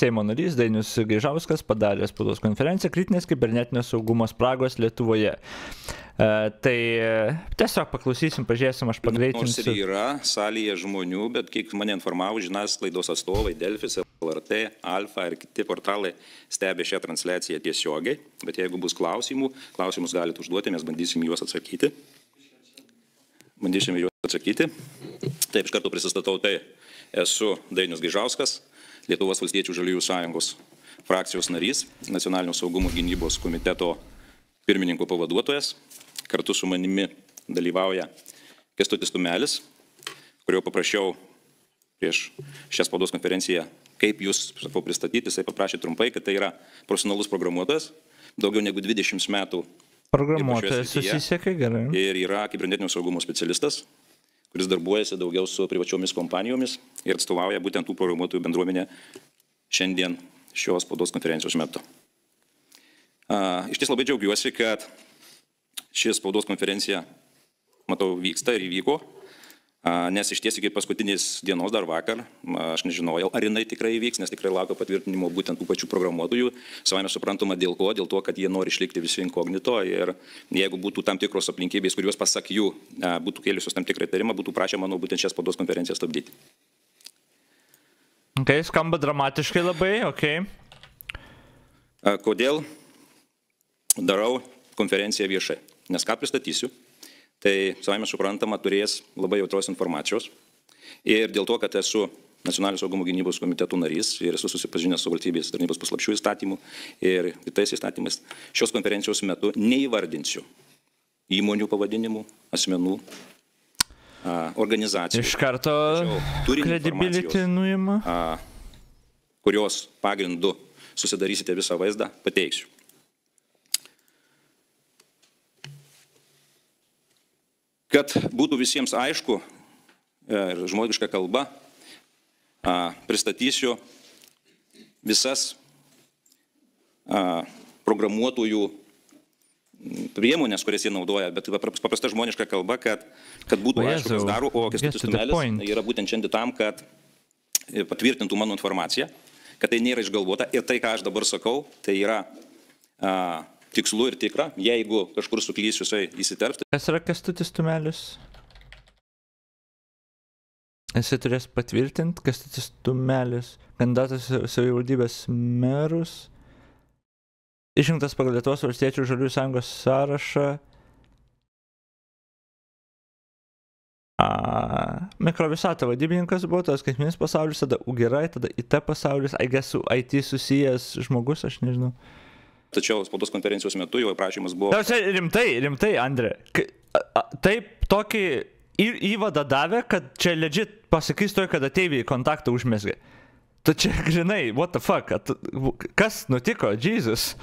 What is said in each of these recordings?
Seimo narys Dainius Gaižauskas padarė spaudos konferenciją kritinės kibernetinio saugumo spragos Lietuvoje. E, tai e, tiesiog paklausysim, pažiūrėsim, aš Nors ir pagreitinsiu. yra salėje žmonių, bet kiek mane informavo žiniasklaidos atstovai, Delfis, LRT, Alfa ir kiti portalai stebi šią transliaciją tiesiogiai. Bet jeigu bus klausimų, klausimus galite užduoti, mes bandysim juos atsakyti. Bandysim juos atsakyti. Taip, iš karto prisistatau, tai esu Dainius Gaižauskas, Lietuvos valstiečių žaliųjų sąjungos frakcijos narys, Nacionalinio saugumo gynybos komiteto pirmininko pavaduotojas. Kartu su manimi dalyvauja Kestutis Tumelis, kurio paprašiau prieš šią spaudos konferenciją, kaip jūs, sakau, pristatyti, jisai paprašė trumpai, kad tai yra profesionalus programuotojas, daugiau negu 20 metų Programuotojas susisiekė gerai. ir yra kibernetinio saugumo specialistas, kuris darbuojasi daugiau su privačiomis kompanijomis ir atstovauja būtent tų programuotojų bendruomenę šiandien šios spaudos konferencijos metu. Iš ties labai džiaugiuosi, kad ši spaudos konferencija, matau, vyksta ir įvyko, nes iš ties iki paskutinės dienos dar vakar aš nežinojau, ar jinai tikrai įvyks, nes tikrai laukia patvirtinimo būtent tų pačių programuotojų. Savame suprantama dėl ko, dėl to, kad jie nori išlikti visi inkognito ir jeigu būtų tam tikros aplinkybės, kurios pasak jų būtų kėlusios tam tikrą įtarimą, būtų prašę, manau, būtent šią spaudos konferenciją stabdyti. Ok, skamba dramatiškai labai, ok. Kodėl darau konferenciją viešai? Nes ką pristatysiu, tai savame suprantama turės labai jautros informacijos. Ir dėl to, kad esu Nacionalinio saugumo gynybos komitetų narys ir esu susipažinęs su valstybės tarnybos paslapčių įstatymu ir kitais įstatymais, šios konferencijos metu neįvardinsiu įmonių pavadinimų, asmenų, organizacijų. Iš karto informacijos. nuima. a, kurios pagrindu susidarysite visą vaizdą, pateiksiu. Kad būtų visiems aišku e, ir žmogiška kalba, pristatysiu visas programuotojų priemonės, kurias jie naudoja, bet papras- paprasta žmoniška kalba, kad, kad būtų O aišku, kas daro, o Kestutis Tumelis point. yra būtent šiandien tam, kad e, patvirtintų mano informaciją, kad tai nėra išgalvota ir tai, ką aš dabar sakau, tai yra a, tikslu ir tikra. Jeigu kažkur suklysiu, jisai įsiterps, Kas yra Kestutis Tumelis? Jisai turės patvirtinti, Kestutis Tumelis, kandidatas savivaldybės merus, išrinktas pagal Lietuvos valstiečių žaliųjų sąjungos sąrašą. Mikrovisato vadybininkas buvo, tas skaitminis pasaulis, tada UGERAI, tada IT pasaulis, I guess su IT susijęs žmogus, aš nežinau. Tačiau spaudos konferencijos metu jo prašymas buvo Na, čia rimtai, rimtai, Andrė. Taip, tokį į- įvadą davė, kad čia legit pasakys toj, kad ateiviai kontaktą užmesgė. Tu čia grinai, what the fuck, kas nutiko, Jesus.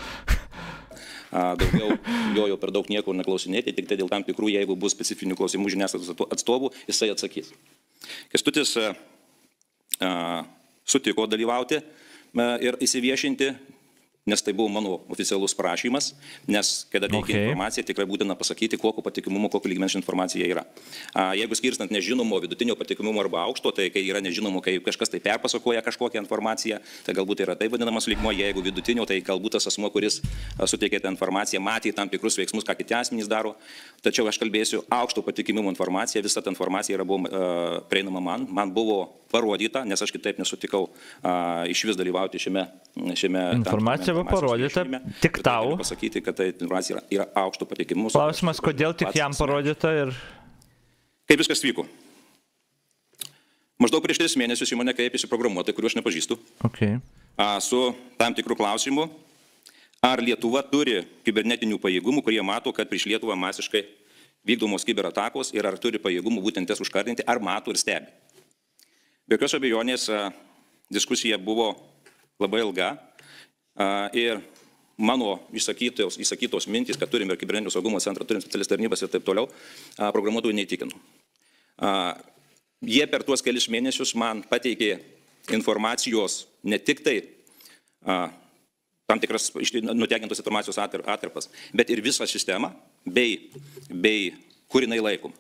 A, daugiau jo jau per daug nieko neklausinėti, tik tai dėl tam tikrų, jeigu bus specifinių klausimų žiniasklaidos atsto- atstovų, jisai atsakys. Kestutis sutiko dalyvauti ir įsiviešinti, nes tai buvo mano oficialus prašymas, nes kada teikia Okay. informaciją, tikrai būtina pasakyti, kokio patikimumo, kokio lygmens informacija yra. A, jeigu skirstant nežinomo, vidutinio patikimumo arba aukšto, tai kai yra nežinomo, kai kažkas tai perpasakoja kažkokią informaciją, tai galbūt yra taip vadinamas lygmo, jeigu vidutinio, tai galbūt tas asmo, kuris suteikė tą informaciją, matė tam tikrus veiksmus, ką kiti asmenys daro. Tačiau aš kalbėsiu aukšto patikimumo informaciją, visa ta informacija yra buvo a, prieinama man, man buvo parodyta, nes aš kitaip nesutikau a, iš vis dalyvauti šiame, šiame Informacija parodyta tik tau. pasakyti, kad tai informacija yra, yra aukšto patikimumo. Klausimas, kodėl tik jam parodyta ir... Kaip viskas vyko? Maždaug prieš tris mėnesius į mane kreipėsi programuotojai, kuriuos aš nepažįstu, Okay. a, su tam tikrų klausimų, ar Lietuva turi kibernetinių pajėgumų, kurie mato, kad prieš Lietuvą masiškai vykdomos kiberatakos ir ar turi pajėgumų būtent jas užkardinti, ar mato ir stebi. Be jokios abejonės diskusija buvo labai ilga ir mano išsakytos, išsakytos mintys, kad turime ir kibernetinio saugumo centrą, turim specialias tarnybas ir taip toliau, programuotojų neįtikino. A, Jie per tuos kelius mėnesius man pateikė informacijos ne tik tai tam tikras nutekintos informacijos atkarpas, bet ir visą sistemą bei, bei kur jinai laikoma.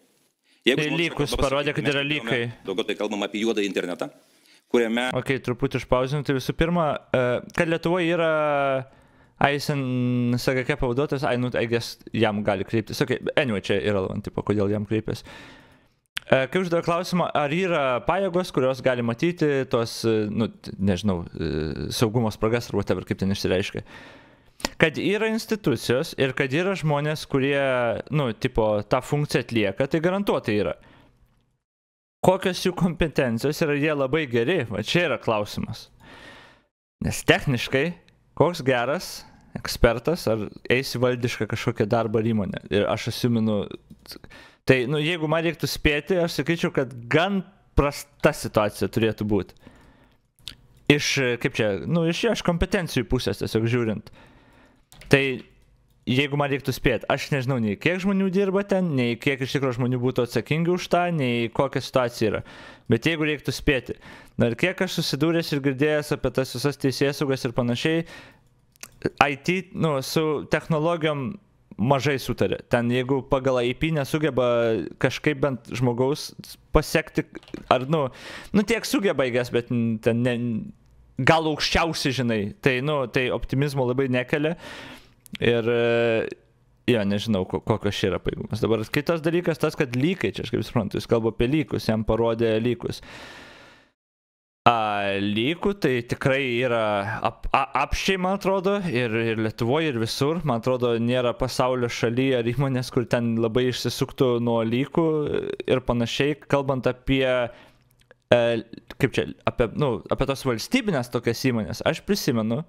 Jeigu Tai lygus parodė, kad yra lygai. Daugiau tai kalbam apie juodą internetą, kuriame... Ok, truputį išpauzinu. Tai visų pirma, e, kad Lietuvoje yra Aisen SGK pavaduotojas, ai, nu, I guess, jam gali kreiptis. Ok, anyway, čia yra, tipo, kodėl jam kreipės. E, kai uždavė klausimą, ar yra pajėgos, kurios gali matyti tos, e, nu, nežinau, saugumo spragas ar whatever, kaip ten išsireiškia. Kad yra institucijos ir kad yra žmonės, kurie, nu, tipo, tą funkciją atlieka, tai garantuotai yra kokios jų kompetencijos ir ar jie labai geri, va čia yra klausimas. Nes techniškai, koks geras ekspertas ar eisi valdišką kažkokią darbą ar įmonę. Ir aš asiminu, tai, nu, jeigu man reiktų spėti, aš sakyčiau, kad gan prasta situacija turėtų būti. Iš, kaip čia, nu, iš, iš kompetencijų pusės tiesiog žiūrint. Tai jeigu man reiktų spėti, aš nežinau nei kiek žmonių dirba ten, nei kiek iš tikrųjų žmonių būtų atsakingi už tą, nei kokia situacija yra. Bet jeigu reiktų spėti, na ir kiek aš susidūręs ir girdėjęs apie tas visas teisėsaugas ir panašiai, IT, nu, su technologijom mažai sutarė. Ten jeigu pagal IP nesugeba kažkaip bent žmogaus pasiekti, ar, nu, nu tiek sugeba įgės, bet ten ne, gal aukščiausi, žinai, tai, nu, tai optimizmo labai nekelia. Ir e, jo, nežinau, kokios čia yra pajėgumas. Dabar kitas dalykas tas, kad lygai, čia aš kaip suprantu, jis kalba apie lygus, jam parodė lygus. A, lygų tai tikrai yra ap, a, apšiai, man atrodo, ir, ir Lietuvoje, ir visur. Man atrodo, nėra pasaulio šalyje ar įmonės, kur ten labai išsisuktų nuo lygų ir panašiai, kalbant apie, e, kaip čia, apie, nu, apie tos valstybinės tokias įmonės. Aš prisimenu,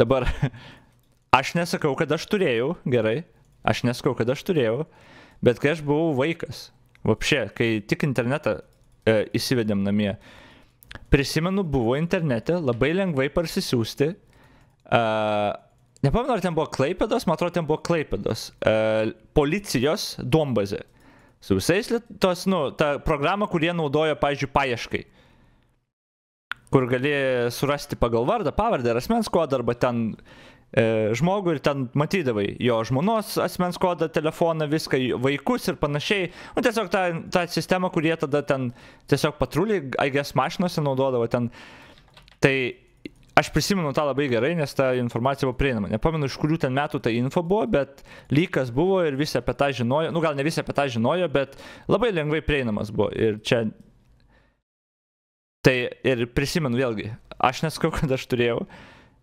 dabar Aš nesakau, kad aš turėjau, gerai, aš nesakau, kad aš turėjau, bet kai aš buvau vaikas, vapšė, kai tik internetą e, įsivedėm namie, prisimenu, buvo internete labai lengvai parsisiųsti. E, nepamenu, ar ten buvo Klaipėdos, man atrodo, ten buvo Klaipėdos. E, policijos duombazė. Su visais tos, nu, ta programa, kurie naudojo, pavyzdžiui, paieškai kur gali surasti pagal vardą, pavardę ar asmens kodą, arba ten žmogų ir ten matydavai jo žmonos asmens kodą, telefoną, viską, vaikus ir panašiai. Nu, tiesiog tą, tą sistemą, kurie tada ten tiesiog patruliai, aiges mašinose naudodavo ten. Tai aš prisimenu tą labai gerai, nes ta informacija buvo prieinama. Nepamenu, iš kurių ten metų ta info buvo, bet lykas buvo ir visi apie tą žinojo. Nu, gal ne visi apie tą žinojo, bet labai lengvai prieinamas buvo. Ir čia... Tai ir prisimenu vėlgi, aš neskau, kad aš turėjau.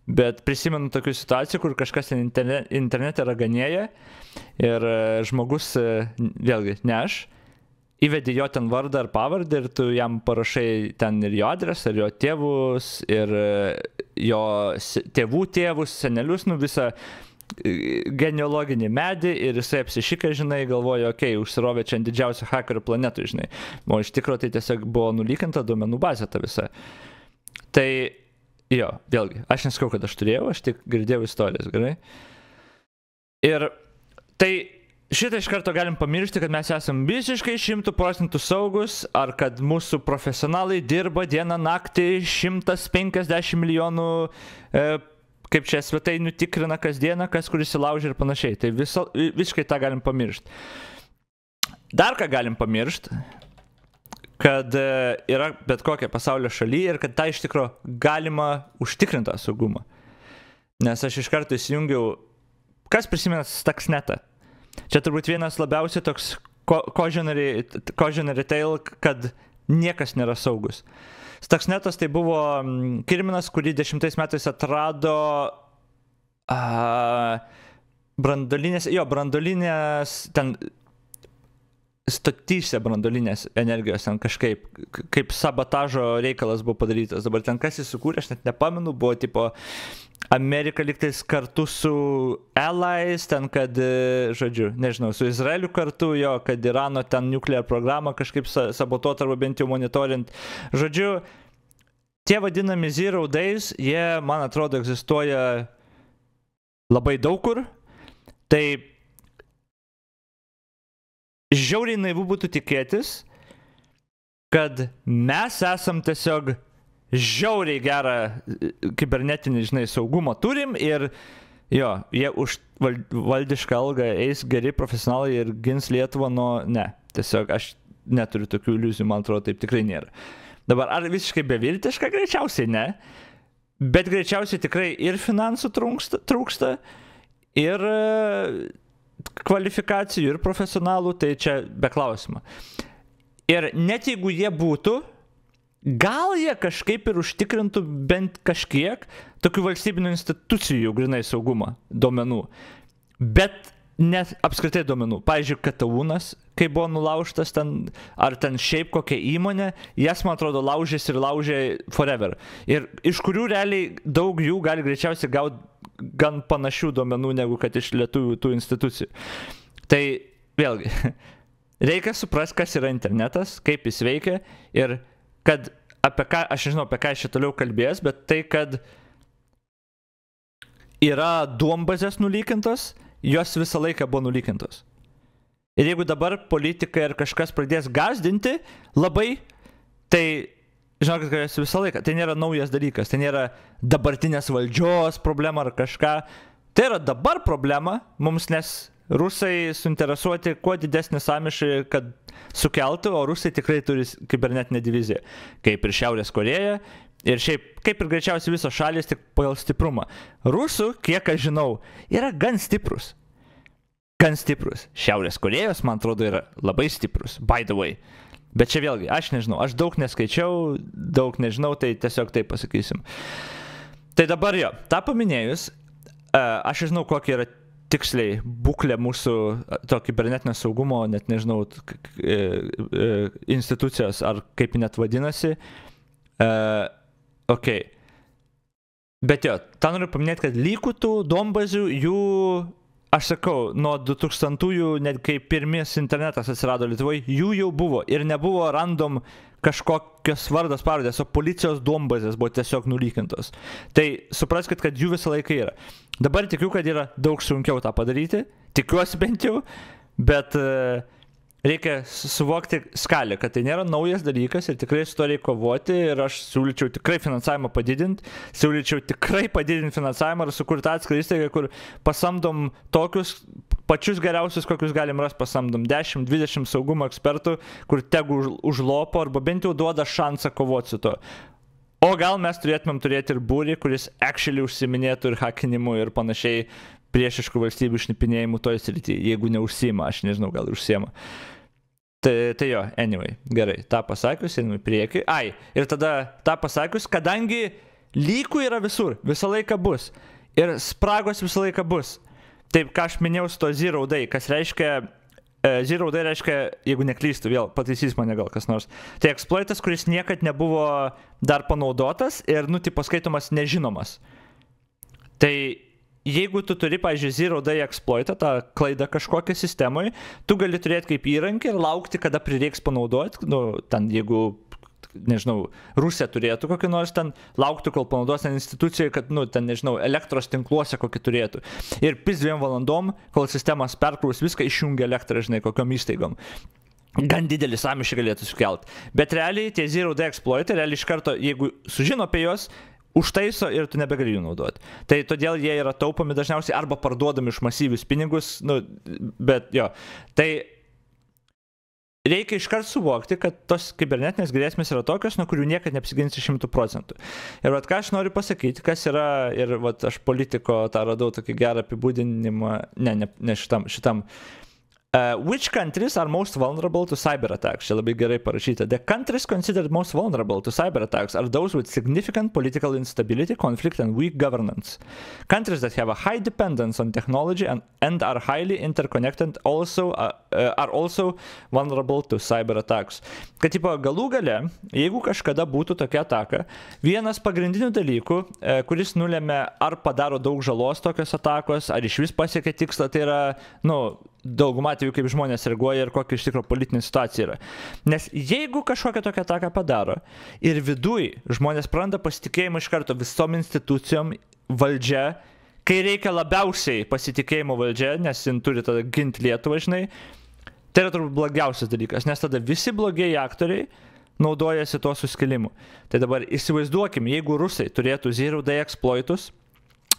Bet prisimenu tokių situacijų, kur kažkas interne, internete raganėja ir e, žmogus, e, vėlgi, ne aš, įvedi jo ten vardą ar pavardę ir tu jam parašai ten ir jo adresą, ir jo tėvus, ir e, jo tėvų tėvus, senelius, nu visą genealoginį medį ir jisai apsišyka, žinai, galvoja, okei, okay, užsirovė čia ant didžiausio hakerių planetų, žinai. O iš tikrųjų tai tiesiog buvo nulykinta duomenų bazė ta visa. Tai Jo, vėlgi, aš neskau, kad aš turėjau, aš tik girdėjau istorijas, gerai. Ir tai šitą iš karto galim pamiršti, kad mes esame visiškai šimtų procentų saugus, ar kad mūsų profesionalai dirba dieną naktį 150 milijonų, e, kaip čia svetainių tikrina kasdieną, kas kuris įlaužia ir panašiai. Tai viso, visiškai tą galim pamiršti. Dar ką galim pamiršti, kad e, yra bet kokia pasaulio šalyje ir kad tą iš tikrųjų galima užtikrintą saugumą. Nes aš iš karto įsijungiau, kas prisimena Stuxnetą? Čia turbūt vienas labiausiai toks cautionary tale, kad niekas nėra saugus. Stuxnetas tai buvo kirminas, kurį dešimtais metais atrado uh, brandolinės, jo, brandolinės, ten stotyse brandolinės energijos ten kažkaip, kaip sabotažo reikalas buvo padarytas. Dabar ten kas įsikūrė, aš net nepamenu, buvo tipo Amerika liktais kartu su Allies, ten kad, žodžiu, nežinau, su Izraeliu kartu, jo, kad Irano ten nuklear programą kažkaip sabotuot arba bent jau monitorint. Žodžiu, tie vadinami Zero Days, jie, man atrodo, egzistuoja labai daug kur. Tai žiauriai naivu būtų tikėtis, kad mes esam tiesiog žiauriai gerą e, kibernetinį, žinai, saugumą turim ir jo, jie už valdišką algą eis geri profesionalai ir gins Lietuvą nuo... Ne, tiesiog aš neturiu tokių iliuzijų, man atrodo, taip tikrai nėra. Dabar ar visiškai beviltiška? Greičiausiai ne. Bet greičiausiai tikrai ir finansų trūksta, trūksta ir kvalifikacijų, ir profesionalų, tai čia be klausimo. Ir net jeigu jie būtų, gal jie kažkaip ir užtikrintų bent kažkiek tokių valstybinių institucijų grinai saugumą duomenų. Bet net apskritai duomenų. Pavyzdžiui, Kataūnas, kai buvo nulaužtas ten, ar ten šiaip kokia įmonė, jas, man atrodo, laužės ir laužė forever. Ir iš kurių realiai daug jų gali greičiausiai gauti gan panašių duomenų negu kad iš lietuvių tų institucijų. Tai vėlgi, reikia suprasti, kas yra internetas, kaip jis veikia ir kad apie ką, aš nežinau, apie ką aš čia toliau kalbės, bet tai, kad yra duombazės nulykintos, jos visą laiką buvo nulykintos. Ir jeigu dabar politikai ar kažkas pradės gazdinti labai, tai žinokit, jos visą laiką, tai nėra naujas dalykas, tai nėra dabartinės valdžios problema ar kažką, tai yra dabar problema mums, nes rusai suinteresuoti kuo didesnį samišį, kad sukeltų, o rusai tikrai turi kibernetinę diviziją, kaip ir Šiaurės Koreja, Ir šiaip, kaip ir greičiausiai visos šalis, tik pagal stiprumą. Rusų, kiek aš žinau, yra gan stiprus. Gan stiprus. Šiaurės Korejos, man atrodo, yra labai stiprus, by the way. Bet čia vėlgi, aš nežinau, aš daug neskaičiau, daug nežinau, tai tiesiog taip pasakysim. Tai dabar jo, tą paminėjus, aš žinau, kokia yra tiksliai būklė mūsų to kibernetinio saugumo, net nežinau, e, e, institucijos ar kaip net vadinasi. Ok. Bet jo, tą noriu paminėti, kad lykutų, dombazių, jų, aš sakau, nuo 2000-ųjų, net kai pirmis internetas atsirado Lietuvoje, jų jau buvo ir nebuvo random kažkokios vardas pavardės, o policijos dombazės buvo tiesiog nulykintos. Tai supraskite, kad jų visą laiką yra. Dabar tikiu, kad yra daug sunkiau tą padaryti, tikiuosi bent jau, bet uh, reikia suvokti skalę, kad tai nėra naujas dalykas ir tikrai su to reikia kovoti ir aš siūlyčiau tikrai finansavimą padidinti, siūlyčiau tikrai padidinti finansavimą ir sukurti atskirą įstaigą, kur pasamdom tokius pačius geriausius, kokius galim rasti, pasamdom 10-20 saugumo ekspertų, kur tegu užlopo arba bent jau duoda šansą kovoti su to. O gal mes turėtumėm turėti ir būrį, kuris actually užsiminėtų ir hakinimu ir panašiai priešiškų valstybių šnipinėjimu toje srityje, jeigu neužsima, aš nežinau, gal užsima. Tai, tai jo, anyway, gerai, tą pasakius, einam į priekį. Ai, ir tada tą pasakius, kadangi lygų yra visur, visą laiką bus. Ir spragos visą laiką bus. Taip, ką aš minėjau su to zero day, kas reiškia, e, zero day reiškia, jeigu neklystu, vėl pataisys mane gal kas nors. Tai exploitas, kuris niekad nebuvo dar panaudotas ir, nu, tipo skaitomas nežinomas. Tai jeigu tu turi, pavyzdžiui, zero day exploitą, tą klaidą kažkokią sistemoje, tu gali turėti kaip įrankį ir laukti, kada prireiks panaudoti, nu, ten jeigu nežinau, Rusija turėtų kokį nors ten, lauktų, kol panaudos ten institucijoje, kad, nu, ten, nežinau, elektros tinkluose kokį turėtų. Ir pis dviem valandom, kol sistemas perkraus viską, išjungia elektrą, žinai, kokiam įstaigom gan didelį samišį galėtų sukelti. Bet realiai tie Zero Day exploitai, realiai iš karto, jeigu sužino apie juos, užtaiso ir tu nebegali jų naudoti. Tai todėl jie yra taupomi dažniausiai arba parduodami iš masyvius pinigus, nu, bet jo. Tai reikia iškart suvokti, kad tos kibernetinės grėsmės yra tokios, nuo kurių niekada neapsiginsi šimtų procentų. Ir vat ką aš noriu pasakyti, kas yra, ir vat aš politiko tą radau tokį gerą apibūdinimą, ne, ne, ne šitam, šitam Uh, which countries are most vulnerable to cyber attacks? Čia labai gerai parašyta. The countries considered most vulnerable to cyber attacks are those with significant political instability, conflict, and weak governance. Countries that have a high dependence on technology and, and are highly interconnected also, uh, uh, are also vulnerable to cyber attacks. Kad, tipo, galų gale, jeigu kažkada būtų tokia ataka, vienas pagrindinių dalykų, uh, kuris nulėmė, ar padaro daug žalos tokios atakos, ar iš vis pasiekia tikslą, tai yra, nu, daugumą atvejų, kaip žmonės reaguoja ir kokia iš tikrųjų politinė situacija yra. Nes jeigu kažkokią tokią ataką padaro ir viduj žmonės praranda pasitikėjimą iš karto visom institucijom, valdžia, kai reikia labiausiai pasitikėjimo valdžia, nes jin turi tada ginti Lietuvą, žinai, tai yra turbūt blogiausias dalykas, nes tada visi blogieji aktoriai naudojasi tuo suskilimu. Tai dabar įsivaizduokim, jeigu rusai turėtų zero day exploitus,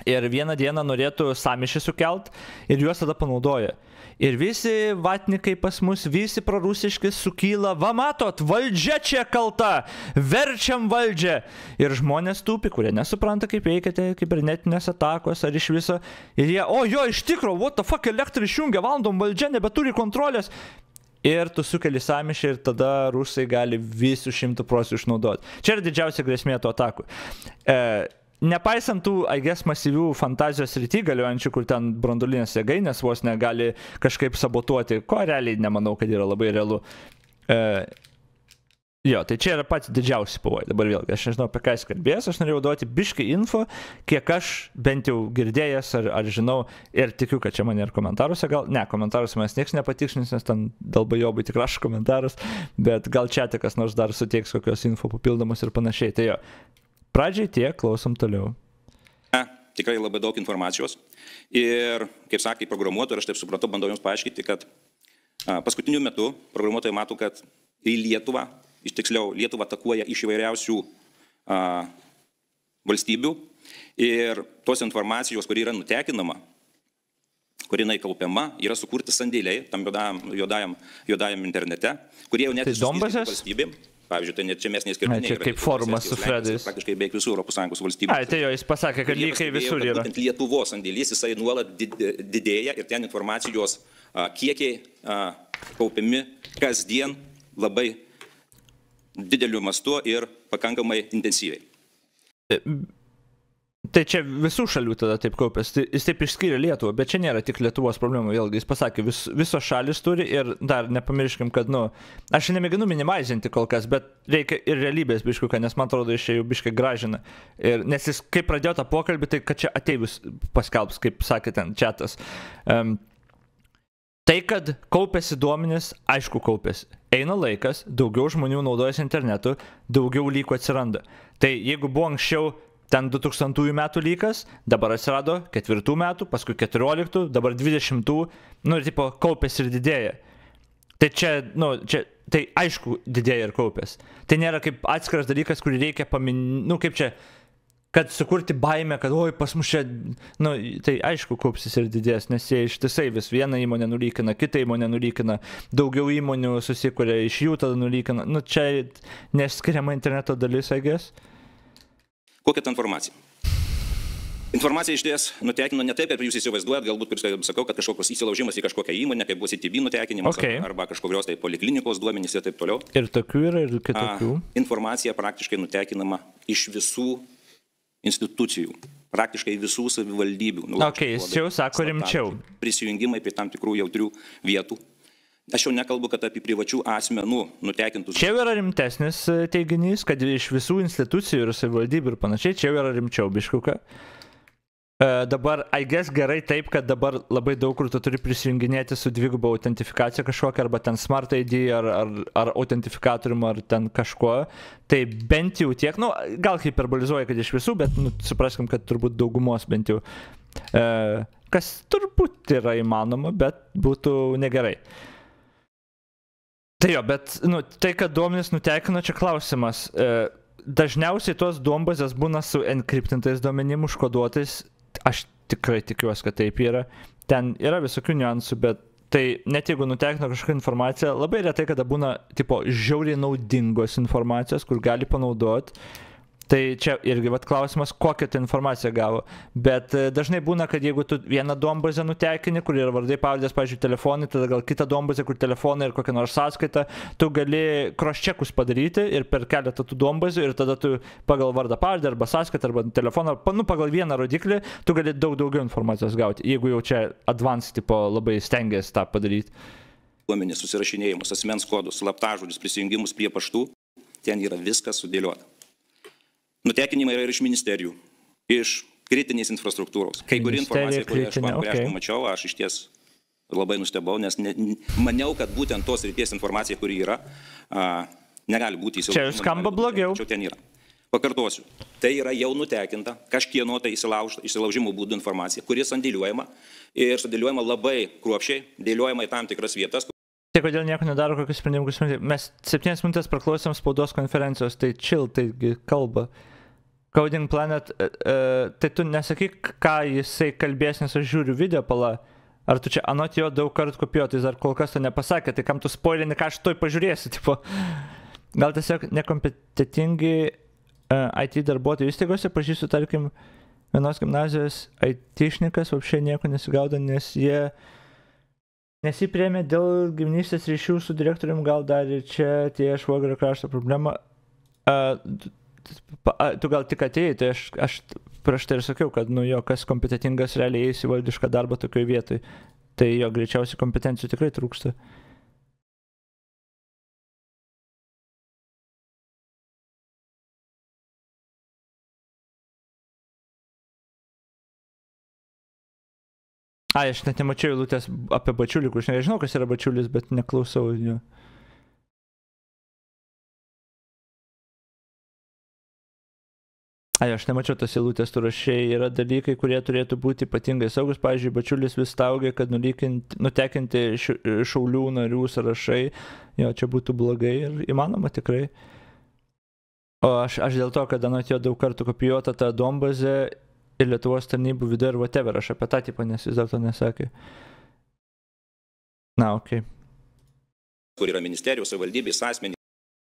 ir vieną dieną norėtų samišį sukelt ir juos tada panaudoja. Ir visi vatnikai pas mus, visi prorusiški sukyla, va matot, valdžia čia kalta, verčiam valdžią. Ir žmonės tūpi, kurie nesupranta, kaip veikiate kibernetinės atakos ar iš viso. Ir jie, o jo, iš tikrųjų, what the fuck, elektrą išjungia, valandom valdžia nebeturi kontrolės. Ir tu sukeli samišį ir tada rusai gali visų šimtų procentų išnaudoti. Čia yra didžiausia grėsmė to atakų. E, nepaisant tų, aigės, masyvių fantazijos rytį galiojančių, kur ten brandulinės jėgainės vos negali kažkaip sabotuoti, ko realiai nemanau, kad yra labai realu. E, jo, tai čia yra pats didžiausi pavojai. Dabar vėlgi, aš nežinau, apie ką jis kalbės, aš norėjau duoti biškai info, kiek aš bent jau girdėjęs ar, ar žinau ir tikiu, kad čia man ir komentaruose, gal, ne, komentaruose mes niekas nepatikslins, nes ten dėl bajobai tik rašo komentarus, bet gal čia tik kas nors dar suteiks kokios info papildomos ir panašiai. Tai jo, Pradžiai tiek, klausom toliau. Ne, tikrai labai daug informacijos. Ir, kaip sakė programuotojai, aš taip supratau, bandau jums paaiškinti, kad a, paskutiniu metu programuotojai mato, kad į Lietuvą, iš tiksliau, Lietuvą atakuoja iš įvairiausių a, valstybių ir tos informacijos, kuri yra nutekinama, kuri jinai kaupiama, yra sukurti sandėliai tam juodajam, juodajam, juodajam internete, kurie jau net tai valstybėm. Pavyzdžiui, tai net čia mes neskirtume. Čia kaip forumas su Fredais. Praktiškai beveik visų ES valstybių. Ai, tai jo, jis pasakė, kad lygiai visur yra. Būtent Lietuvos sandėlys, jisai nuolat didėja ir ten informacijos kiekiai kaupiami kasdien labai dideliu mastu ir pakankamai intensyviai. Tai čia visų šalių tada taip kaupės. Tai jis taip išskyrė Lietuvą, bet čia nėra tik Lietuvos problema. Vėlgi jis pasakė, vis, visos šalis turi ir dar nepamirškim, kad, nu, aš nemėginu minimizinti kol kas, bet reikia ir realybės biškuką, nes man atrodo, iš čia jau biškai gražina. Ir, nes jis, kai pradėjo tą pokalbį, tai kad čia ateivis paskelbs, kaip sakė ten čatas. Um, Tai, kad kaupėsi duomenys, aišku, kaupėsi. Eina laikas, daugiau žmonių naudojasi internetu, daugiau lygų atsiranda. Tai jeigu buvo anksčiau ten 2000 metų lykas, dabar atsirado 4 metų, paskui 14, dabar 20, nu ir tipo kaupės ir didėja. Tai čia, nu, čia, tai aišku, didėja ir kaupės. Tai nėra kaip atskiras dalykas, kurį reikia paminėti, nu kaip čia, kad sukurti baimę, kad oi pas mus čia, nu, tai aišku, kaupsis ir didės, nes jie ištisai vis vieną įmonę nulykina, kitą įmonę nulykina, daugiau įmonių susikuria, iš jų tada nulykina, nu čia neskiriama interneto dalis, agės. I Kokia ta informacija? Informacija iš ties nutekino ne taip, kaip jūs įsivaizduojat, galbūt, kaip sakau, kad kažkoks įsilaužimas į kažkokią įmonę, kaip bus įTV nutekinimas okay. arba kažkokios tai poliklinikos duomenys ir taip toliau. Ir tokių yra, ir kitokių. A, informacija praktiškai nutekinama iš visų institucijų, praktiškai visų savivaldybių. Nu, ok, jis jau sako rimčiau. Prisijungimai prie tam tikrų jautrių vietų Aš jau nekalbu, kad apie privačių asmenų nutekintus. Čia yra rimtesnis e, teiginys, kad iš visų institucijų ir savivaldybių ir panašiai, čia yra rimčiau biškuka. E, dabar, I guess gerai taip, kad dabar labai daug kur tu turi prisijunginėti su dvigubo autentifikacija kažkokia, arba ten Smart ID, ar, ar, ar autentifikatorium, ar ten kažkuo. Tai bent jau tiek, nu, gal hiperbolizuoja, kad iš visų, bet nu, supraskim, kad turbūt daugumos bent jau. E, kas turbūt yra įmanoma, bet būtų negerai. Tai jo, bet nu, tai, kad duomenys nutekino, čia klausimas. E, dažniausiai tos duombazės būna su enkriptintais duomenim užkoduotais. Aš tikrai tikiuosi, kad taip yra. Ten yra visokių niuansų, bet tai net jeigu nutekino kažkokią informaciją, labai retai kada būna, tipo, žiauriai naudingos informacijos, kur gali panaudoti Tai čia irgi vat, klausimas, kokią tą informaciją gavo. Bet e, dažnai būna, kad jeigu tu vieną duombazę nutekini, kur yra vardai pavardės, pavyzdžiui, telefonai, tada gal kitą duombazę, kur telefonai ir kokią nors sąskaitą, tu gali cross-checkus padaryti ir per keletą tų duombazių ir tada tu pagal vardą pavardę arba sąskaitą arba telefoną, nu pagal vieną rodiklį, tu gali daug daugiau informacijos gauti, jeigu jau čia advanced tipo labai stengiasi tą padaryti. Duomenys, susirašinėjimus, asmens kodus, slaptažodžius, prisijungimus prie paštų, ten yra viskas sudėliota. Nutekinimai yra ir iš ministerijų, iš kritinės infrastruktūros. Kai kuri informacija, kurią aš, okay. aš pamačiau, aš iš ties labai nustebau, nes ne, maniau, kad būtent tos ryties informacija, kuri yra, a, negali būti įsilaužima. Čia skamba blogiau. Tačiau ten yra. Pakartosiu, tai yra jau nutekinta kažkieno tai įsilaužimo būdų informacija, kuri sandėliuojama ir sandėliuojama labai kruopšiai, dėliojama į tam tikras vietas. Tai kodėl nieko nedaro, kokius sprendimus mes septynias minutės praklausėm spaudos konferencijos, tai chill, taigi kalba. Coding Planet, uh, tai tu nesakyk, ką jisai kalbės, nes aš žiūriu video pala. Ar tu čia anot jo daug kartų kopijuotis, ar kol kas to nepasakė, tai kam tu spoilini, ką aš toj pažiūrėsiu, tipo. Gal tiesiog nekompetitingi uh, IT darbuotojų įstaigose, pažįstu, tarkim, vienos gimnazijos IT-šnikas, apšiai nieko nesigaudo, nes jie nesiprėmė dėl giminystės ryšių su direktoriumi, gal dar ir čia tie švogerio krašto problema. Uh, tu gal tik atėjai, tai aš, aš prieš tai ir sakiau, kad, nu jo, kas kompetitingas realiai eis į valdišką darbą tokioje vietoje, tai jo greičiausiai kompetencijų tikrai trūksta. Ai, aš net nemačiau eilutės apie bačiulį, aš nežinau, kas yra bačiulis, bet neklausau jo. Ai, aš nemačiau tos eilutės, tu rašiai, yra dalykai, kurie turėtų būti ypatingai saugus. Pavyzdžiui, bačiulis vis taugia, kad nutekinti šaulių narių sąrašai, jo, čia būtų blogai ir įmanoma tikrai. O aš, aš dėl to, kad anot jo daug kartų kopijuota ta dombazė ir Lietuvos tarnybų viduje ir whatever, aš apie tą tipą nes vis dėlto nesakė. Na, ok. Kur yra ministerijos, savivaldybės asmenys.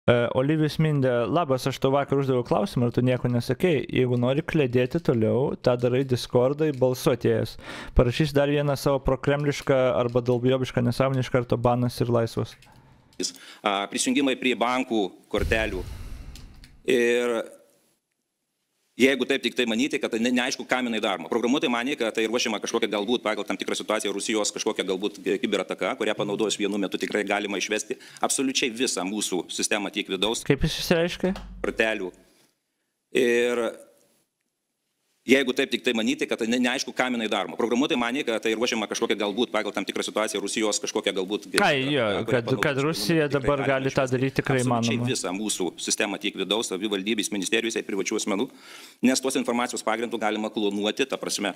Uh, Olivijus Mindė, labas, aš tau vakar uždaviau klausimą, ar tu nieko nesakei. Jeigu nori klėdėti toliau, tą darai Discordai balsuotėjas. Parašys dar vieną savo prokremlišką arba dalbjobišką nesąmonę iš karto banas ir laisvas. Prisijungimai prie bankų kortelių. Ir Jeigu taip tik tai manyti, kad ne, neaišku, kam jinai daroma. Programuotojai manė, kad tai ruošiama kažkokia galbūt pagal tam tikrą situaciją Rusijos kažkokia galbūt kiberataka, kurią panaudojus vienu metu tikrai galima išvesti absoliučiai visą mūsų sistemą tiek vidaus. Kaip jis išsireiškia? Pratelių. Ir Jeigu taip tik tai manyti, kad ne, neaišku, kam jinai daroma. Programuotojai manė, kad tai ruošiama kažkokia galbūt pagal tam tikrą situaciją Rusijos kažkokia galbūt... Ką, jo, kad, kad Rusija dabar gali tą daryti tikrai manoma. Visą mūsų sistemą tiek vidaus, savivaldybės, ministerijos ir privačių asmenų, nes tos informacijos pagrindų galima klonuoti, ta prasme,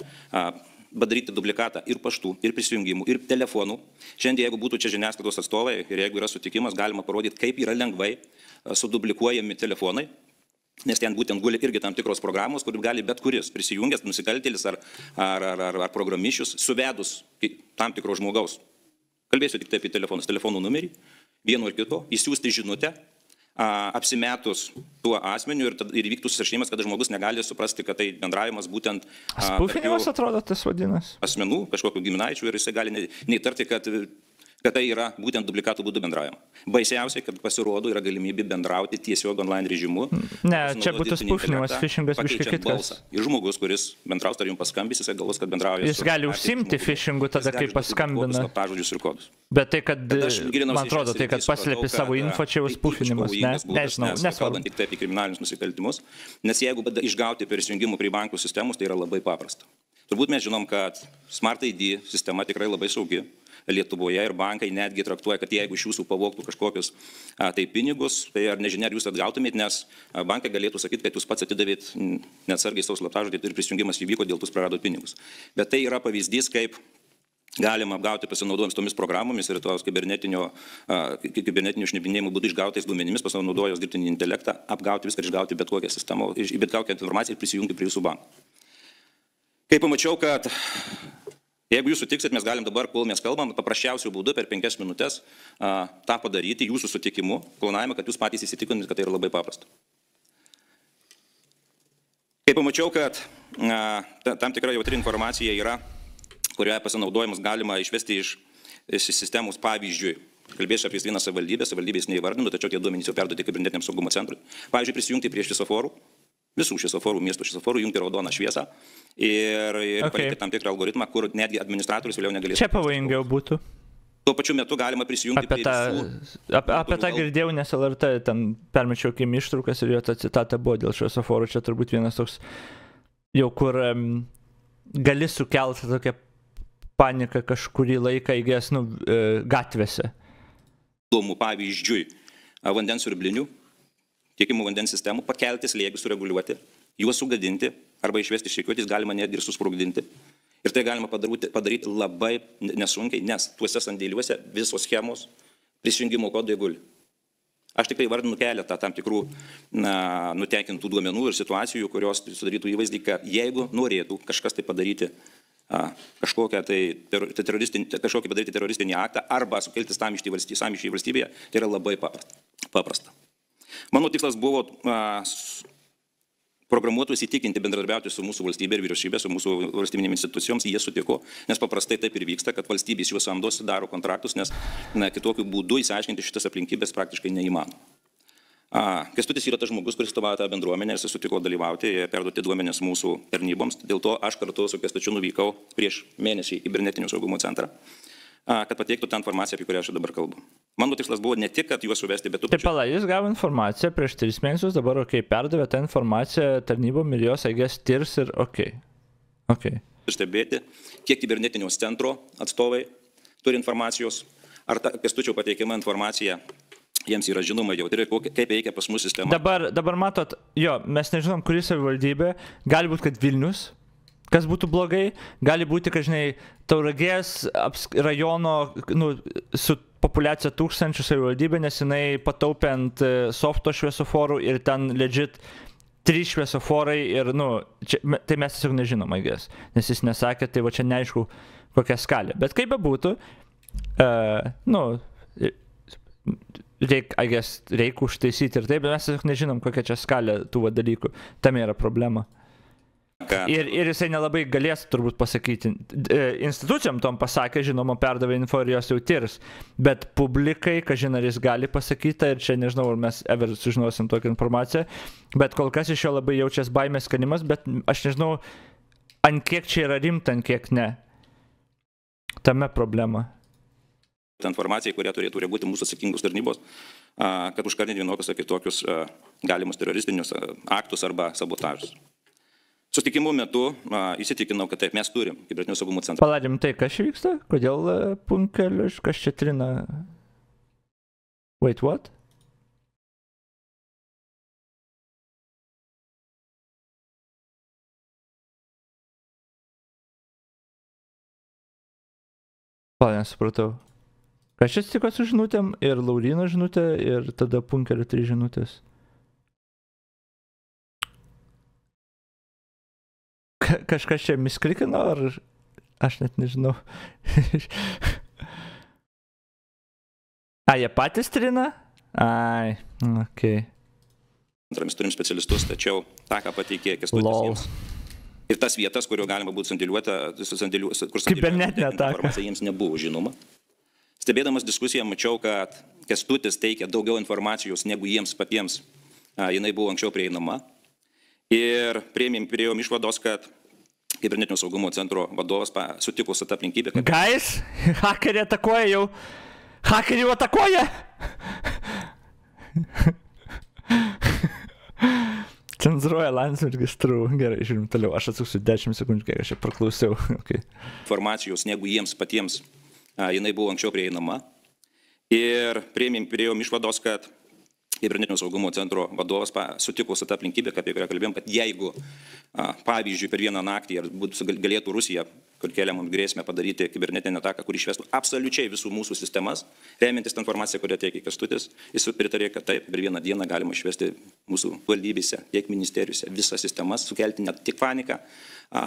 padaryti duplikatą ir paštų, ir prisijungimų, ir telefonų. Šiandien, jeigu būtų čia žiniasklaidos atstovai ir jeigu yra sutikimas, galima parodyti, kaip yra lengvai suduplikuojami telefonai Nes ten būtent guli irgi tam tikros programos, kur gali bet kuris prisijungęs nusikaltėlis ar, ar, ar, ar, ar programišius, suvedus tam tikro žmogaus. Kalbėsiu tik tai apie telefonus, telefonų numerį, vieno ir kito, įsiųsti žinutę, a, apsimetus tuo asmeniu ir, ir įvyktų susirašinimas, kad žmogus negali suprasti, kad tai bendravimas būtent... Spūfinimas atrodo tas vadinasi. Asmenų, kažkokių giminaičių ir jisai gali neįtarti, kad kad tai yra būtent duplikatų būdų bendravimo. Baisiausiai, kad pasirodo yra galimybė bendrauti tiesiog online režimu. Ne, čia būtų spufinimas, phishingas biškai kitas. Ir žmogus, kuris bendraus, ar jums paskambys, jis galvos, kad bendrauja. Jis gali užsimti phishingu tada, kai paskambina. Pažodžius ir kodus. Bet tai, kad, man atrodo, tai, kad paslėpi savo info, čia jau spufinimas, ne? Nežinau, nesvarbu. Tik tai apie kriminalinius nusikaltimus, nes jeigu išgauti prisijungimų prie bankų sistemos, tai yra labai paprasta. Turbūt mes žinom, kad Smart ID sistema tikrai labai saugi. Lietuvoje ir bankai netgi traktuoja, kad jeigu iš jūsų pavoktų kažkokius a, tai pinigus, tai ar nežinia, ar jūs atgautumėt, nes bankai galėtų sakyti, kad jūs pats atidavėt neatsargiai savo slaptažodį ir prisijungimas įvyko, dėl to praradot pinigus. Bet tai yra pavyzdys, kaip galima apgauti pasinaudojant tomis programomis ir tos kibernetinio, kibernetinio šnipinėjimo būdų išgautais duomenimis, pasinaudojus dirbtinį intelektą, apgauti viską, išgauti bet kokią sistemą, bet kokią informaciją ir prisijungti prie jūsų bankų. Kai pamačiau, kad Jeigu jūs sutiksit, mes galim dabar, kol mes kalbam, paprasčiausių būdų per penkias minutės a, tą padaryti jūsų sutikimu, planavimą, kad jūs patys įsitikintumėt, kad tai yra labai paprasta. Kai pamačiau, kad a, tam tikra jautri informacija yra, kurioje pasinaudojimas galima išvesti iš, iš sistemos pavyzdžiui. Kalbėsiu apie vieną savivaldybę, savivaldybės neįvardinu, tačiau tie duomenys jau perduoti kibernetiniam saugumo centrui. Pavyzdžiui, prisijungti prie švisoforų, visų šviesoforų, miesto šviesoforų, jungti raudoną šviesą ir, ir okay. palikti tam tikrą algoritmą, kur netgi administratorius vėliau negalėtų. Čia pavojingiau būtų. Tuo pačiu metu galima prisijungti apie tą, apie, apie tą girdėjau, nes LRT ten permečiau kim ištraukas ir jo ta citata buvo dėl šviesoforų. Čia turbūt vienas toks, jau kur um, gali sukelti tokią paniką kažkurį laiką įgės nu, e, gatvėse. Įdomu, pavyzdžiui, vandens urblinių tiekimo vandens sistemų, pakelti slėgius, sureguliuoti, juos sugadinti arba išvesti šeikiuotis galima netgi ir susprogdinti. Ir tai galima padaryti, padaryti labai nesunkiai, nes tuose sandėliuose visos schemos prisijungimo kodai guli. Aš tikrai vardinu keletą tam tikrų na, nutekintų duomenų ir situacijų, kurios sudarytų įvaizdį, kad jeigu norėtų kažkas tai padaryti kažkokią tai ter, teroristinį, kažkokį padaryti teroristinį aktą arba sukelti samišį valstybėje, tai yra labai paprasta. Mano tikslas buvo a, programuotojus įtikinti bendradarbiauti su mūsų valstybė ir vyriausybė, su mūsų valstybinėmis institucijoms, jie sutiko, nes paprastai taip ir vyksta, kad valstybės juos samdosi, daro kontraktus, nes na, kitokiu būdu įsiaiškinti šitas aplinkybės praktiškai neįmanoma. Kestutis yra tas žmogus, kuris stovauja tą bendruomenę ir jis sutiko dalyvauti perduoti duomenės mūsų tarnyboms. Dėl to aš kartu su Kestučiu nuvykau prieš mėnesį į kibernetinio saugumo centrą, kad pateiktų tą informaciją, apie kurią aš dabar kalbu. Mano tikslas buvo ne tik, kad juos suvesti, bet tu... Taip, pala, jis gavo informaciją prieš tris mėnesius, dabar, okei, okay, perdavė tą informaciją tarnybom ir jos, aigės, tirs ir okei. Okay. okay. Stebėti, kiek kibernetinio centro atstovai turi informacijos, ar ta kestučio pateikiama informacija jiems yra žinoma jautri, kaip veikia pas mus sistema. Dabar, dabar matot, jo, mes nežinom, kuri savivaldybė, gali būti, kad Vilnius, kas būtų blogai, gali būti, kad, žinai, Tauragės rajono nu, su populiacija tūkstančių savivaldybė, nes jinai pataupė ant e, softo šviesoforų ir ten legit trys šviesoforai ir, nu, čia, tai mes tiesiog nežinom, agės, nes jis nesakė, tai va čia neaišku, kokia skalė. Bet kaip bebūtų, uh, nu, reik, I guess, reik užtaisyti ir taip, bet mes tiesiog nežinom, kokia čia skalė tų va, dalykų. Tame yra problema. Ir, ir jisai nelabai galės turbūt pasakyti. E, institucijom tom pasakė, žinoma, perdavė info ir jos jau tirs. Bet publikai, kažin ar jis gali pasakyti, ir čia nežinau, ar mes ever sužinosim tokią informaciją. Bet kol kas iš jo labai jaučiasi baimės skanimas, bet aš nežinau, ant kiek čia yra rimta, ant kiek ne. Tame problema ta informacija, kurią turėtų reaguoti mūsų atsakingos tarnybos, kad užkardinti vienokius ar kitokius galimus teroristinius aktus arba sabotažus. Susitikimų metu įsitikinau, kad taip mes turim kibernetinio saugumo centrą. Paladėm tai, kas čia vyksta? Kodėl punkelius, kas čia trina? Wait, what? Pala, nesupratau. Kas čia atsitiko su žinutėm? Ir Laurino žinutė, ir tada punkelio trys žinutės. Ka kažkas čia misklikino, ar aš net nežinau. A, jie patys trina? Ai. Okay. Mes turim specialistus, tačiau tą, ką pateikė Kestutis. Ir tas vietas, kurio galima būtų sandėliuoti, kur kibernetinė ataka. Jiems nebuvo žinoma. Stebėdamas diskusiją mačiau, kad Kestutis teikia daugiau informacijos negu jiems patiems. A, jinai buvo anksčiau prieinama. Ir prieėjom išvados, kad kibernetinio saugumo centro vadovas sutiko su tą aplinkybę. Kad... Guys, hakeriai atakuoja jau. Hakeriai jau atakuoja. Cenzuruoja Landsbergis true. Gerai, žiūrim toliau. Aš atsuksiu 10 sekundžių, kiek aš čia praklausiau. Okay. Informacijos negu jiems patiems jinai buvo anksčiau prieinama. Ir prieėjom išvados, kad kibernetinio saugumo centro vadovas sutiko su tą aplinkybę, apie kurią kalbėjom, kad jeigu, pavyzdžiui, per vieną naktį galėtų Rusija kur keliam grėsmę padaryti kibernetinę ataką, kur išvestų absoliučiai visų mūsų sistemas, remiantis tą informaciją, kurią teikia Kestutis, jis pritarė, kad taip, per vieną dieną galima išvesti mūsų valdybėse, tiek ministerijose visas sistemas, sukelti net tik paniką,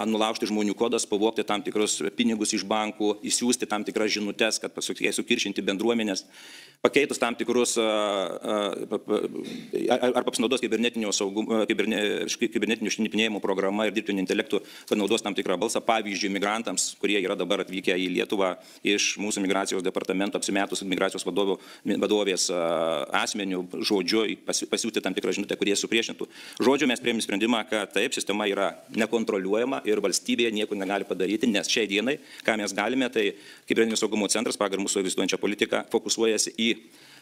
nulaužti žmonių kodas, pavokti tam tikrus pinigus iš bankų, įsiųsti tam tikras žinutės, kad sukiršinti bendruomenės, pakeitus tam tikrus, ar apsinaudos kibernetinio, saugumo, kibernetinio šnipinėjimo programą ir dirbtinio intelektų, panaudos tam tikrą balsą, pavyzdžiui, migrantų migrantams, kurie yra dabar atvykę į Lietuvą iš mūsų migracijos departamento apsimetus migracijos vadovų, vadovės asmenių žodžiu pasiūti tam tikrą žinutę, kurie supriešintų. Žodžiu mes priėmėm sprendimą, kad taip, sistema yra nekontroliuojama ir valstybėje nieko negali padaryti, nes šiai dienai, ką mes galime, tai kibernetinio saugumo centras pagal mūsų egzistuojančią politiką fokusuojasi į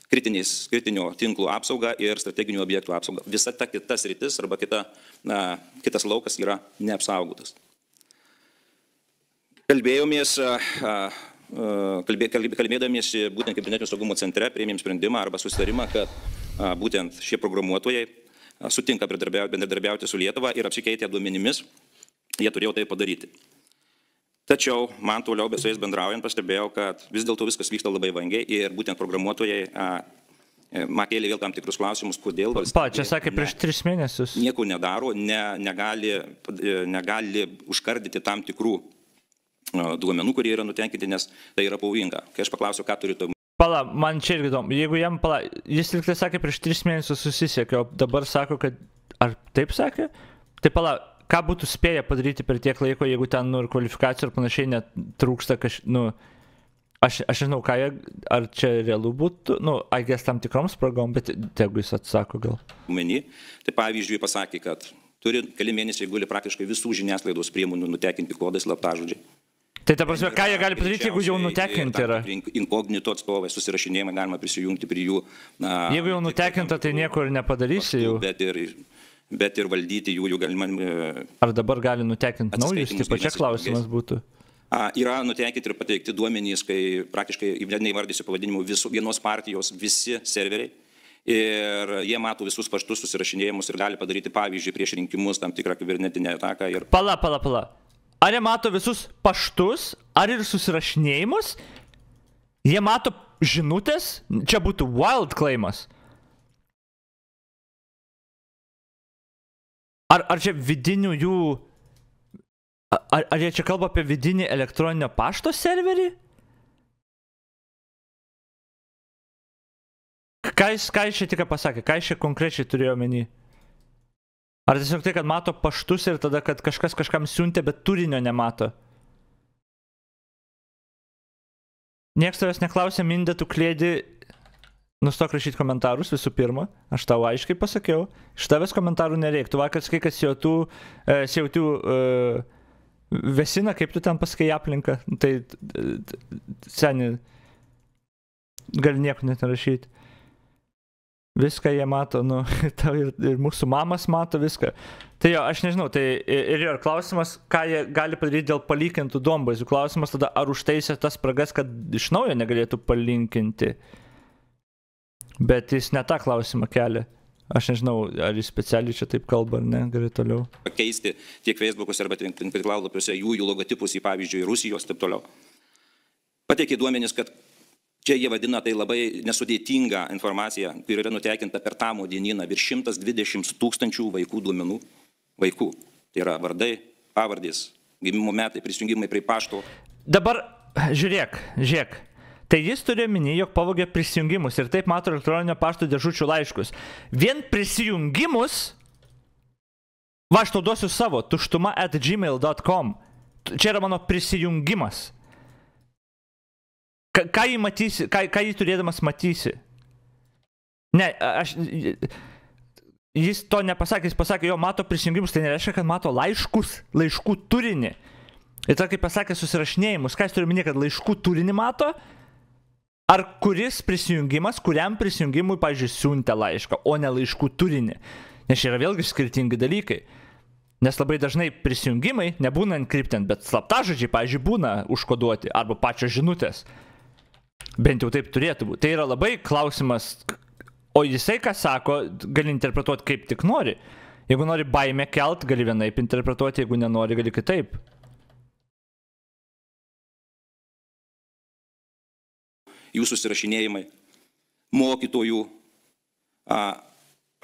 kritinio tinklo apsaugą ir strateginių objektų apsaugą. Visa ta kitas rytis arba kita, na, kitas laukas yra neapsaugotas. Kalbėjomės, kalbė, kalbėdamiesi būtent kibernetinio saugumo centre, priėmėm sprendimą arba susitarimą, kad būtent šie programuotojai sutinka bendradarbiauti su Lietuva ir apsikeitę duomenimis, jie turėjo tai padaryti. Tačiau man toliau su jais bendraujant pastebėjau, kad vis dėlto viskas vyksta labai vangiai ir būtent programuotojai man kėlė vėl tam tikrus klausimus, kodėl valstybė. Pa, čia sakė prieš ne, tris mėnesius. Nieko nedaro, ne, negali, negali užkardyti tam tikrų duomenų, kurie yra nutenkinti, nes tai yra pavojinga. Kai aš paklausiu, ką turi to Pala, man čia irgi įdomu, jeigu jam, pala, jis liktai sakė, prieš tris mėnesius susisiekė, o dabar sako, kad, ar taip sakė? Tai pala, ką būtų spėję padaryti per tiek laiko, jeigu ten, nu, ir kvalifikacijų ir panašiai net trūksta kažkaip, nu, aš, aš nežinau, ką jie, ar čia realu būtų, nu, agės tam tikrom spragom, bet jeigu jis atsako gal. Meni, tai pavyzdžiui pasakė, kad turi keli mėnesiai guli praktiškai visų žiniasklaidos priemonių nutekinti kodais slaptažodžiai. Tai ta prasme, ką jie gali padaryti, jeigu jau nutekinti yra? Inkognito atstovai, susirašinėjimai galima prisijungti prie jų. Na, jeigu jau nutekinta, tai nieko ir nepadarysi jau. Bet ir, bet ir valdyti jų, jų galima. e, Ar dabar gali nutekinti naujus, tai pačia klausimas būtų. A, yra nutekinti ir pateikti duomenys, kai praktiškai, neįvardysiu pavadinimų, visų, vienos partijos visi serveriai. Ir jie mato visus paštus susirašinėjimus ir gali padaryti, pavyzdžiui, prieš rinkimus tam tikrą kibernetinę ataką. Ir... Pala, pala, pala. Ar jie mato visus paštus, ar ir susirašinėjimus? Jie mato žinutės? Čia būtų wild claimas. Ar, ar čia vidinių jų... Ar, ar jie čia kalba apie vidinį elektroninio pašto serverį? Ką jis, ką jis čia tik pasakė? Ką jis čia konkrečiai turėjo menį? Ar tiesiog tai, kad mato paštus ir tada, kad kažkas kažkam siuntė, bet turinio nemato? Niekas tavęs neklausė, Mindė, tu klėdi. Nustok rašyti komentarus visų pirma, aš tau aiškiai pasakiau, iš tavęs komentarų nereiktų. Vakar sakai, kad siautų, e, siautų e, vesina, kaip tu ten pasakai aplinką, tai seniai gali nieko net nerašyti. Viską jie mato, nu, ir, ir mūsų mamas mato viską. Tai jo, aš nežinau, tai ir ir klausimas, ką jie gali padaryti dėl palygintų dombazių. Klausimas tada, ar užtaisė tas spragas, kad iš naujo negalėtų palinkinti. Bet jis ne tą klausimą kelia. Aš nežinau, ar jis specialiai čia taip kalba, ar ne, gali toliau. Pakeisti tiek Facebook'uose arba tinklalapiuose jų, jų logotipus į, pavyzdžiui, Rusijos ir taip toliau. Pateikė duomenys, kad Čia jie vadina tai labai nesudėtinga informacija, kuri yra nutekinta per tamo dienyną virš 120 tūkstančių vaikų duomenų. Vaikų. Tai yra vardai, pavardės, gimimo metai, prisijungimai prie pašto. Dabar žiūrėk, žiūrėk. Tai jis turi minį, jog pavogė prisijungimus ir taip mato elektroninio pašto dėžučių laiškus. Vien prisijungimus, va aš tau duosiu savo, tuštuma at gmail.com. Čia yra mano prisijungimas. Ką, ką jį matysi, ką, ką jį turėdamas matysi? Ne, aš... Jis to nepasakė, jis pasakė, jo mato prisijungimus, tai nereiškia, kad mato laiškus, laiškų turinį. Ir tai kaip pasakė susirašinėjimus, ką jis turi minėti, kad laiškų turinį mato, ar kuris prisijungimas, kuriam prisijungimui, pažiūrėjau, siuntė laišką, o ne laiškų turinį. Nes čia yra vėlgi skirtingi dalykai. Nes labai dažnai prisijungimai nebūna encryptent, bet slaptažodžiai, pažiūrėjau, būna užkoduoti arba pačios žinutės. Bent jau taip turėtų būti. Tai yra labai klausimas, o jisai ką sako, gali interpretuoti kaip tik nori. Jeigu nori baimę kelt, gali vienaip interpretuoti, jeigu nenori, gali kitaip. Jų susirašinėjimai, mokytojų, a,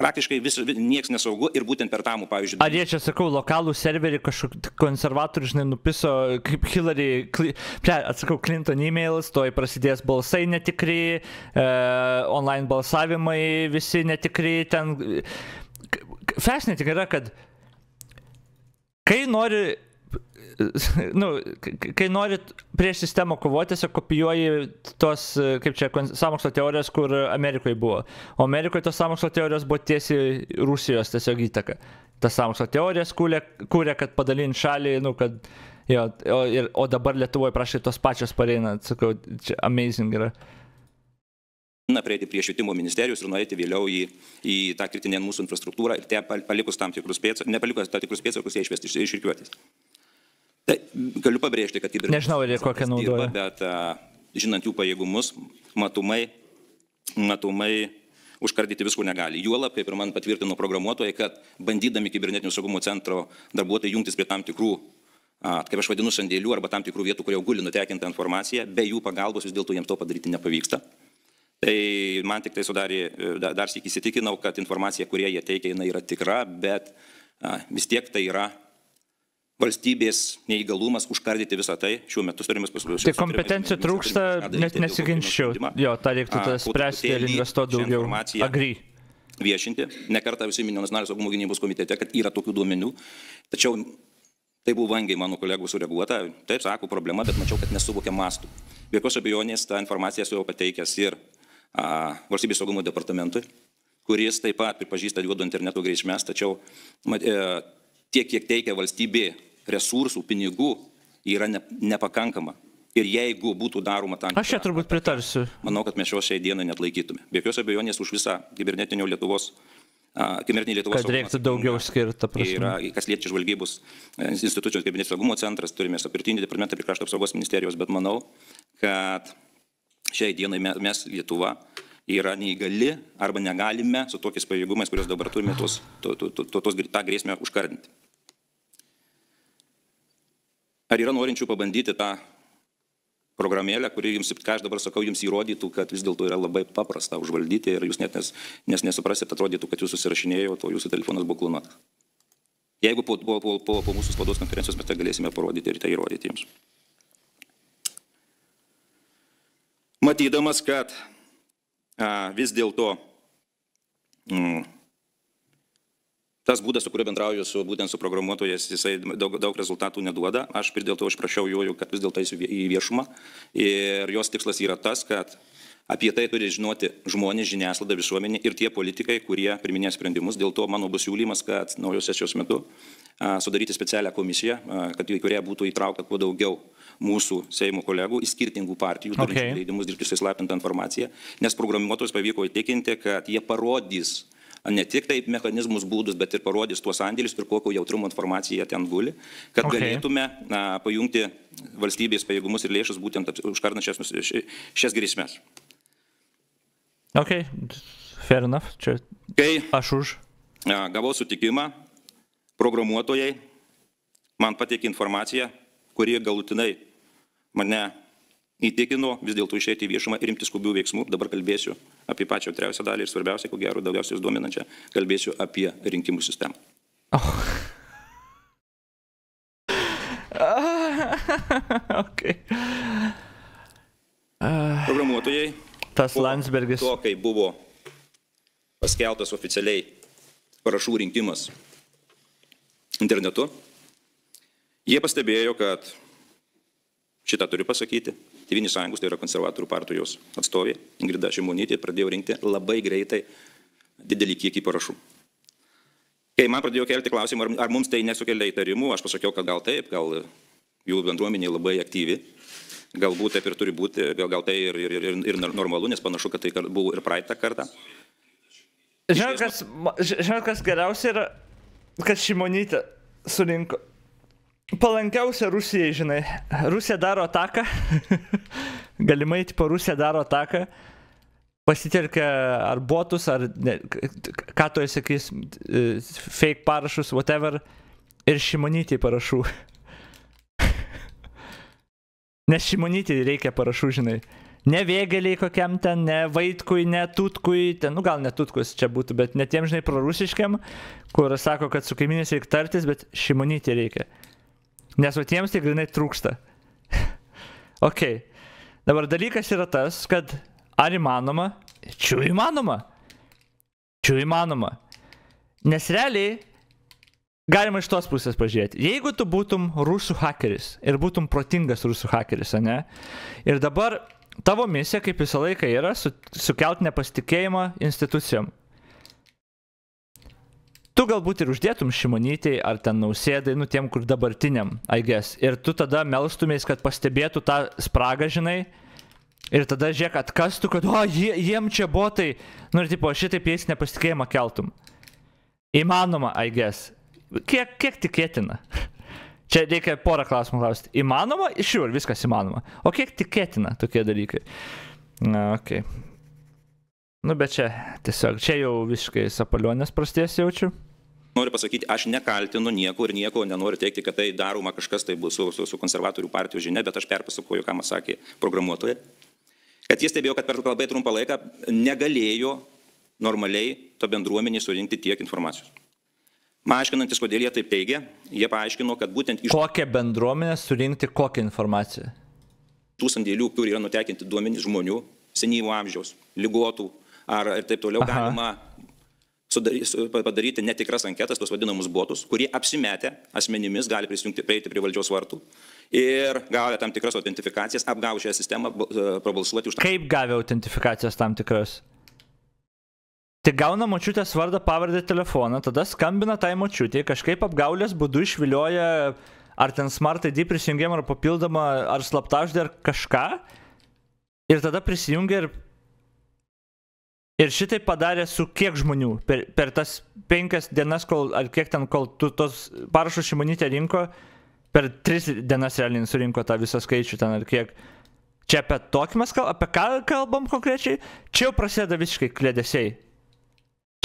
praktiškai vis, niekas nesaugu ir būtent per tamų, pavyzdžiui. Ar jie čia, sakau, lokalų serverį kažkokį konservatorių, žinai, nupiso, kaip Hillary, kli, ple, atsakau, Clinton e-mails, toj prasidės balsai netikri, e, online balsavimai visi netikri, ten... Fascinating yra, kad kai nori nu, kai norit prieš sistemą kovoti, tiesiog kopijuoji tos, kaip čia, samokslo teorijos, kur Amerikoje buvo. O Amerikoje tos samokslo teorijos buvo tiesiai Rusijos tiesiog įtaka. Tas samokslo teorijas kūrė, kūrė kad padalint šalį, nu, kad, jo, o, ir, o dabar Lietuvoje prašai tos pačios pareina, sakau, čia amazing yra. Na, prieiti prie švietimo ministerijos ir nueiti vėliau į, į tą kritinę mūsų infrastruktūrą ir te palikus tam tikrus pėdsakus, nepalikus tam tikrus pėdsakus, jie išvesti iš, iš rikiuotės. Tai galiu pabrėžti, kad kibernetinė Nežinau, ar jie kokią naudoja. Bet žinant jų pajėgumus, matomai, matomai užkardyti visko negali. Juolab, kaip ir man patvirtino programuotojai, kad bandydami kibernetinio saugumo centro darbuotojai jungtis prie tam tikrų, kaip aš vadinu, sandėlių arba tam tikrų vietų, kur jau guli nutekinta informacija, be jų pagalbos vis dėlto jiems to padaryti nepavyksta. Tai man tik tai sudarė, dar, dar sėk įsitikinau, kad informacija, kurie jie teikia, jinai yra tikra, bet vis tiek tai yra valstybės neįgalumas užkardyti visą tai šiuo metu turime pasiūlyti. Tai kompetencijų trūksta, net nesiginčiau. Jo, tą reiktų tada spręsti ir investuoti daugiau. Agri. Viešinti. Nekartą visi minėjo nacionalinio saugumo gynybos komitete, kad yra tokių duomenų. Tačiau tai buvo vangiai mano kolegų sureaguota. Taip, sako, problema, bet mačiau, kad nesuvokia mastų. Be jokios abejonės tą informaciją esu jau pateikęs ir a, valstybės saugumo departamentui, kuris taip pat pripažįsta juodo interneto grėsmės, tačiau mat, e, tiek, kiek teikia valstybė resursų, pinigų, yra ne, nepakankama. Ir jeigu būtų daroma tam... Aš čia turbūt pritarsiu. Manau, kad mes šios šiai dienai net laikytume. Be jokios abejonės už visą kibernetinio Lietuvos kibernetinį Lietuvos Kad reiktų daugiau skirti, tai yra, kas liečia žvalgybos e, institucijos kibernetinio saugumo centras, turime sapirtinį departamentą prie krašto apsaugos ministerijos, bet manau, kad šiai dienai mes Lietuva yra neįgali arba negalime su tokiais pajėgumais, kuriuos dabar turime, tos, to, to, to, tos, tą grėsmę užkardinti. Ar yra norinčių pabandyti tą programėlę, kuri jums, ką aš dabar sakau, jums įrodytų, kad vis dėlto yra labai paprasta užvaldyti ir jūs net nes, nes nesuprasit, atrodytų, kad jūs susirašinėjote, o jūsų telefonas buvo klonuotas. Jeigu po, po, po, po, po mūsų spados konferencijos mes tai galėsime parodyti ir tai įrodyti jums. Matydamas, kad a, vis dėlto mm, tas būdas, su kuriuo bendrauju su, būtent su programuotojas, jisai daug, daug rezultatų neduoda. Aš ir dėl to aš prašiau jų, kad vis dėlto eisiu į viešumą. Ir jos tikslas yra tas, kad apie tai turi žinoti žmonės, žiniasklaida, visuomenė ir tie politikai, kurie priminė sprendimus. Dėl to mano bus siūlymas, kad naujos sesijos metu a, sudaryti specialią komisiją, a, kad į kurią būtų įtraukta kuo daugiau mūsų Seimo kolegų iš skirtingų partijų, turinčių okay. leidimus dirbti su įslapintą informaciją, nes programuotojus pavyko įtikinti, kad jie parodys ne tik taip mechanizmus būdus, bet ir parodys tuos sandėlius ir kokio jautrumo informacija ten guli, kad okay. galėtume na, pajungti valstybės pajėgumus ir lėšas būtent užkardant šias, šias grėsmės. Ok, fair enough. Čia Kai aš už. Gavau sutikimą, programuotojai man pateikė informaciją, kurie galutinai mane įtikino vis dėlto išėti į viešumą ir imtis skubių veiksmų. Dabar kalbėsiu apie pačią treusią dalį ir svarbiausia, ko gero, daugiausiai duominančią, kalbėsiu apie rinkimų sistemą. Oh. okay. uh, Programuotojai. Tas Landsbergis. To, kai buvo paskeltas oficialiai parašų rinkimas internetu, jie pastebėjo, kad šitą turiu pasakyti, Tėvinės sąjungos, tai yra konservatorių partijos atstovė Ingrida Šimonytė, pradėjo rinkti labai greitai didelį kiekį parašų. Kai man pradėjo kelti klausimą, ar, ar mums tai nesukelia įtarimų, aš pasakiau, kad gal taip, gal jų bendruomenė labai aktyvi, galbūt taip ir turi būti, gal, gal tai ir, ir, ir, ir normalu, nes panašu, kad tai buvo ir praeitą kartą. Žinot, kas, žinot, kas geriausia yra, kad Šimonytė surinko palankiausia Rusijai, žinai. Rusija daro ataką. Galimai, tipo, Rusija daro ataką. Pasitelkia ar botus, ar ne, ką tu esi sakys, e, fake parašus, whatever. Ir šimonytį parašų. Nes šimonytį reikia parašų, žinai. Ne vėgeliai kokiam ten, ne vaitkui, ne tutkui, ten, nu gal ne tutkus čia būtų, bet ne tiem, žinai, prorusiškiam, kur sako, kad su kaimynės reikia tartis, bet šimonytį reikia. Nes va tiems tai grinai trūksta. ok. Dabar dalykas yra tas, kad ar įmanoma? Čia įmanoma. Čia įmanoma. Nes realiai galima iš tos pusės pažiūrėti. Jeigu tu būtum rusų hakeris ir būtum protingas rusų hakeris, ne? Ir dabar tavo misija, kaip visą laiką, yra su, sukelti nepasitikėjimą institucijom tu galbūt ir uždėtum šimonytei ar ten nausėdai, nu tiem, kur dabartiniam, guess. Ir tu tada melstumės, kad pastebėtų tą spragą, žinai. Ir tada žiūrėk, atkastų, kad, o, jie, jiem čia botai. Nu ir tipo, šitaip jais nepasitikėjimą keltum. Įmanoma, guess. Kiek, kiek tikėtina? Čia reikia porą klausimų klausti. Įmanoma? Iš jų, viskas įmanoma. O kiek tikėtina tokie dalykai? Na, okei. Okay. Nu, bet čia tiesiog, čia jau visiškai sapalionės prasties jaučiu. Noriu pasakyti, aš nekaltinu nieko ir nieko nenoriu teikti, kad tai daroma kažkas tai bus su, su, su konservatorių partijos žinia, bet aš perpasakoju, ką man sakė programuotoja, kad jis stebėjo, kad per labai trumpą laiką negalėjo normaliai to bendruomenė surinkti tiek informacijos. Aiškinantis, kodėl jie taip teigia, jie paaiškino, kad būtent iš Kokią bendruomenę surinkti kokią informaciją? tų sandėlių, kur yra nutekinti duomenys žmonių, senyvo amžiaus, lygotų ar ir taip toliau, Aha. galima sudary, su- padaryti netikras anketas, tos vadinamus botus, kurie apsimetę asmenimis gali prisijungti, prieiti prie valdžios vartų ir gavę tam tikras autentifikacijas, apgavę šią sistemą, e, prabalsuoti už tą Kaip gavę autentifikacijas tam tikras? Tik gauna močiutės vardą, pavardę, telefoną, tada skambina tai močiutė, kažkaip apgaulės būdu išvilioja ar ten Smart ID prisijungimą, ar papildomą, ar slaptaždį, ar kažką. Ir tada prisijungia ir... Ir šitai padarė su kiek žmonių per, per tas penkias dienas, kol, ar kiek ten, kol tu tos parašus šimonytė rinko, per tris dienas realiai surinko tą visą skaičių ten ar kiek. Čia apie tokį mes kalbam, apie ką kalbam konkrečiai? Čia jau prasideda visiškai klėdesiai.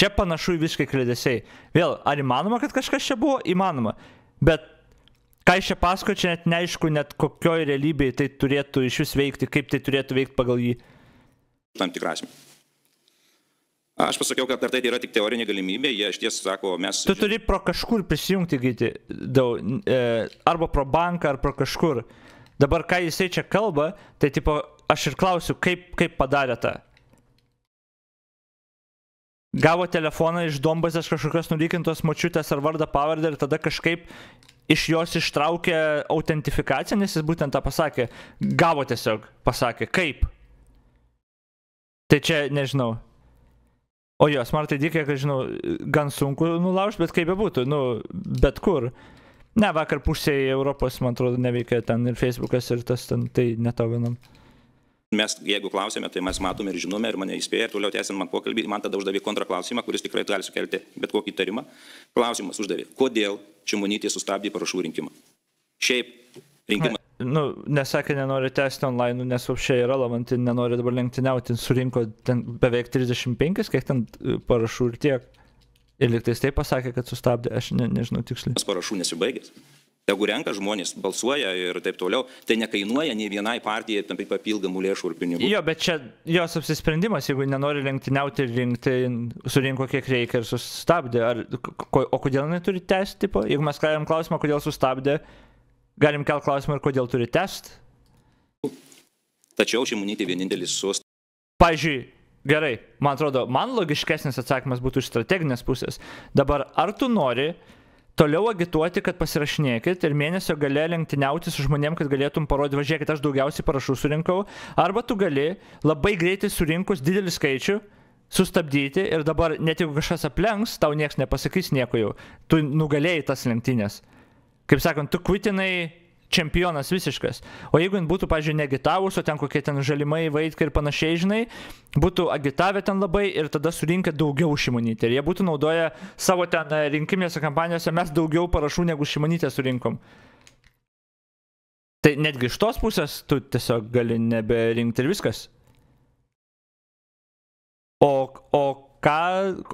Čia panašu į visiškai klėdesiai. Vėl, ar įmanoma, kad kažkas čia buvo? Įmanoma. Bet ką iš čia pasakoja, čia net neaišku, net kokioj realybėje tai turėtų iš vis veikti, kaip tai turėtų veikti pagal jį. tam tikrą asmenį. Aš pasakiau, kad ar tai yra tik teorinė galimybė, jie iš ties sako, mes... Tu turi pro kažkur prisijungti, gyti, daug, e, arba pro banką, ar pro kažkur. Dabar ką jisai čia kalba, tai tipo, aš ir klausiu, kaip, kaip padarė tą. Gavo telefoną iš Dombazės kažkokios nulykintos močiutės ar vardą pavardę ir tada kažkaip iš jos ištraukė autentifikaciją, nes jis būtent tą pasakė. Gavo tiesiog, pasakė, kaip. Tai čia, nežinau, O jo, Smart ID, kiek aš žinau, gan sunku nulaužti, bet kaip bebūtų, nu, bet kur. Ne, vakar pusėje Europos, man atrodo, neveikia ten ir Facebookas ir tas ten, tai netau vienam. Mes, jeigu klausėme, tai mes matome ir žinome, ir mane įspėja, ir toliau tęsiant man pokalbį, man tada uždavė kontraklausimą, kuris tikrai gali sukelti bet kokį įtarimą. Klausimas uždavė, kodėl Čimonytė sustabdė parašų rinkimą. Šiaip rinkimą Nu, nesakė, nenori tęsti online, nes apšiai yra lamanti, nenori dabar lenktyniauti, surinko ten beveik 35, kiek ten e, parašų ir tiek. Ir liktais taip pasakė, kad sustabdė, aš ne, nežinau tiksliai. parašų nesibaigęs. Jeigu renka žmonės, balsuoja ir taip toliau, tai nekainuoja nei vienai partijai tam papildomų lėšų ir pinigų. Jo, bet čia jos apsisprendimas, jeigu nenori lenktyniauti ir rinkti, surinko kiek reikia ir sustabdė. Ar, ko, o kodėl neturi tęsti, tipo? Jeigu mes keliam klausimą, kodėl sustabdė, galim kelti klausimą ir kodėl turi tęsti. Tačiau Čimonytė vienintelis sus Pavyzdžiui, gerai, man atrodo, man logiškesnis atsakymas būtų iš strateginės pusės. Dabar, ar tu nori toliau agituoti, kad pasirašinėkit ir mėnesio gale lenktyniauti su žmonėm, kad galėtum parodyti, važiuokit, aš daugiausiai parašų surinkau, arba tu gali labai greitai surinkus didelį skaičių sustabdyti ir dabar net jeigu kažkas aplenks, tau niekas nepasakys nieko jau. Tu nugalėjai tas lenktynės. Kaip sakant, tu kvitinai čempionas visiškas. O jeigu jin būtų, pažiūrėjau, negitavus, o ten kokie ten žalimai, vaitkai ir panašiai, žinai, būtų agitavę ten labai ir tada surinkę daugiau šimonytę. Ir jie būtų naudoję savo ten e, rinkiminėse kampanijose, mes daugiau parašų negu šimonytę surinkom. Tai netgi iš tos pusės tu tiesiog gali neberinkti ir viskas. O, o ką,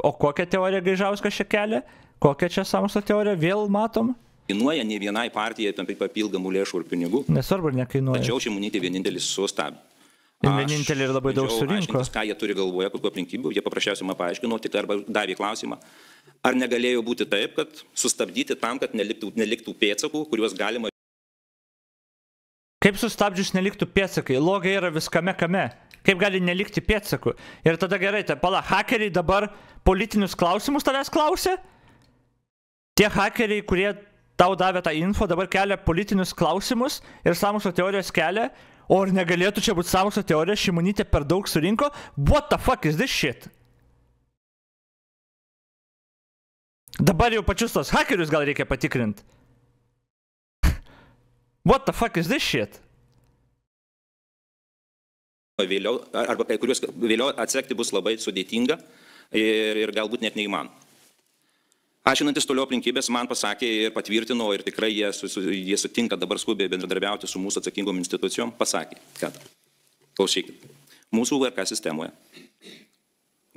o kokią teoriją Gaižauskas čia kelia? Kokią čia samokslo teoriją vėl matom? Kainuoja nei vienai partijai tam papildomų lėšų ir pinigų. Nesvarbu, ar nekainuoja. Tačiau Šimonytė vienintelis sustabdė. Ir Aš vienintelė ir labai daug surinko. Ką jie turi galvoje, kokiu aplinkybių, jie paprasčiausiai man paaiškino, tik arba davė klausimą. Ar negalėjo būti taip, kad sustabdyti tam, kad neliktų, neliktų pėdsakų, kuriuos galima Kaip sustabdžius neliktų pėdsakai? Logai yra viskame kame. Kaip gali nelikti pėdsakų? Ir tada gerai, tai pala, hakeriai dabar politinius klausimus tavęs klausia? Tie hakeriai, kurie tau davė tą info, dabar kelia politinius klausimus ir samokslo teorijos kelia, o ar negalėtų čia būti samokslo teorija, šimonytė per daug surinko? What the fuck is this shit? Dabar jau pačius tos hakerius gal reikia patikrinti. What the fuck is this shit? vėliau, arba kai kuriuos vėliau atsekti bus labai sudėtinga ir, ir galbūt net neįmanoma. Aiškinantis toliau aplinkybės, man pasakė ir patvirtino, ir tikrai jie, su, jie sutinka dabar skubiai bendradarbiauti su mūsų atsakingom institucijom, pasakė, kad, klausykit, mūsų VRK sistemoje,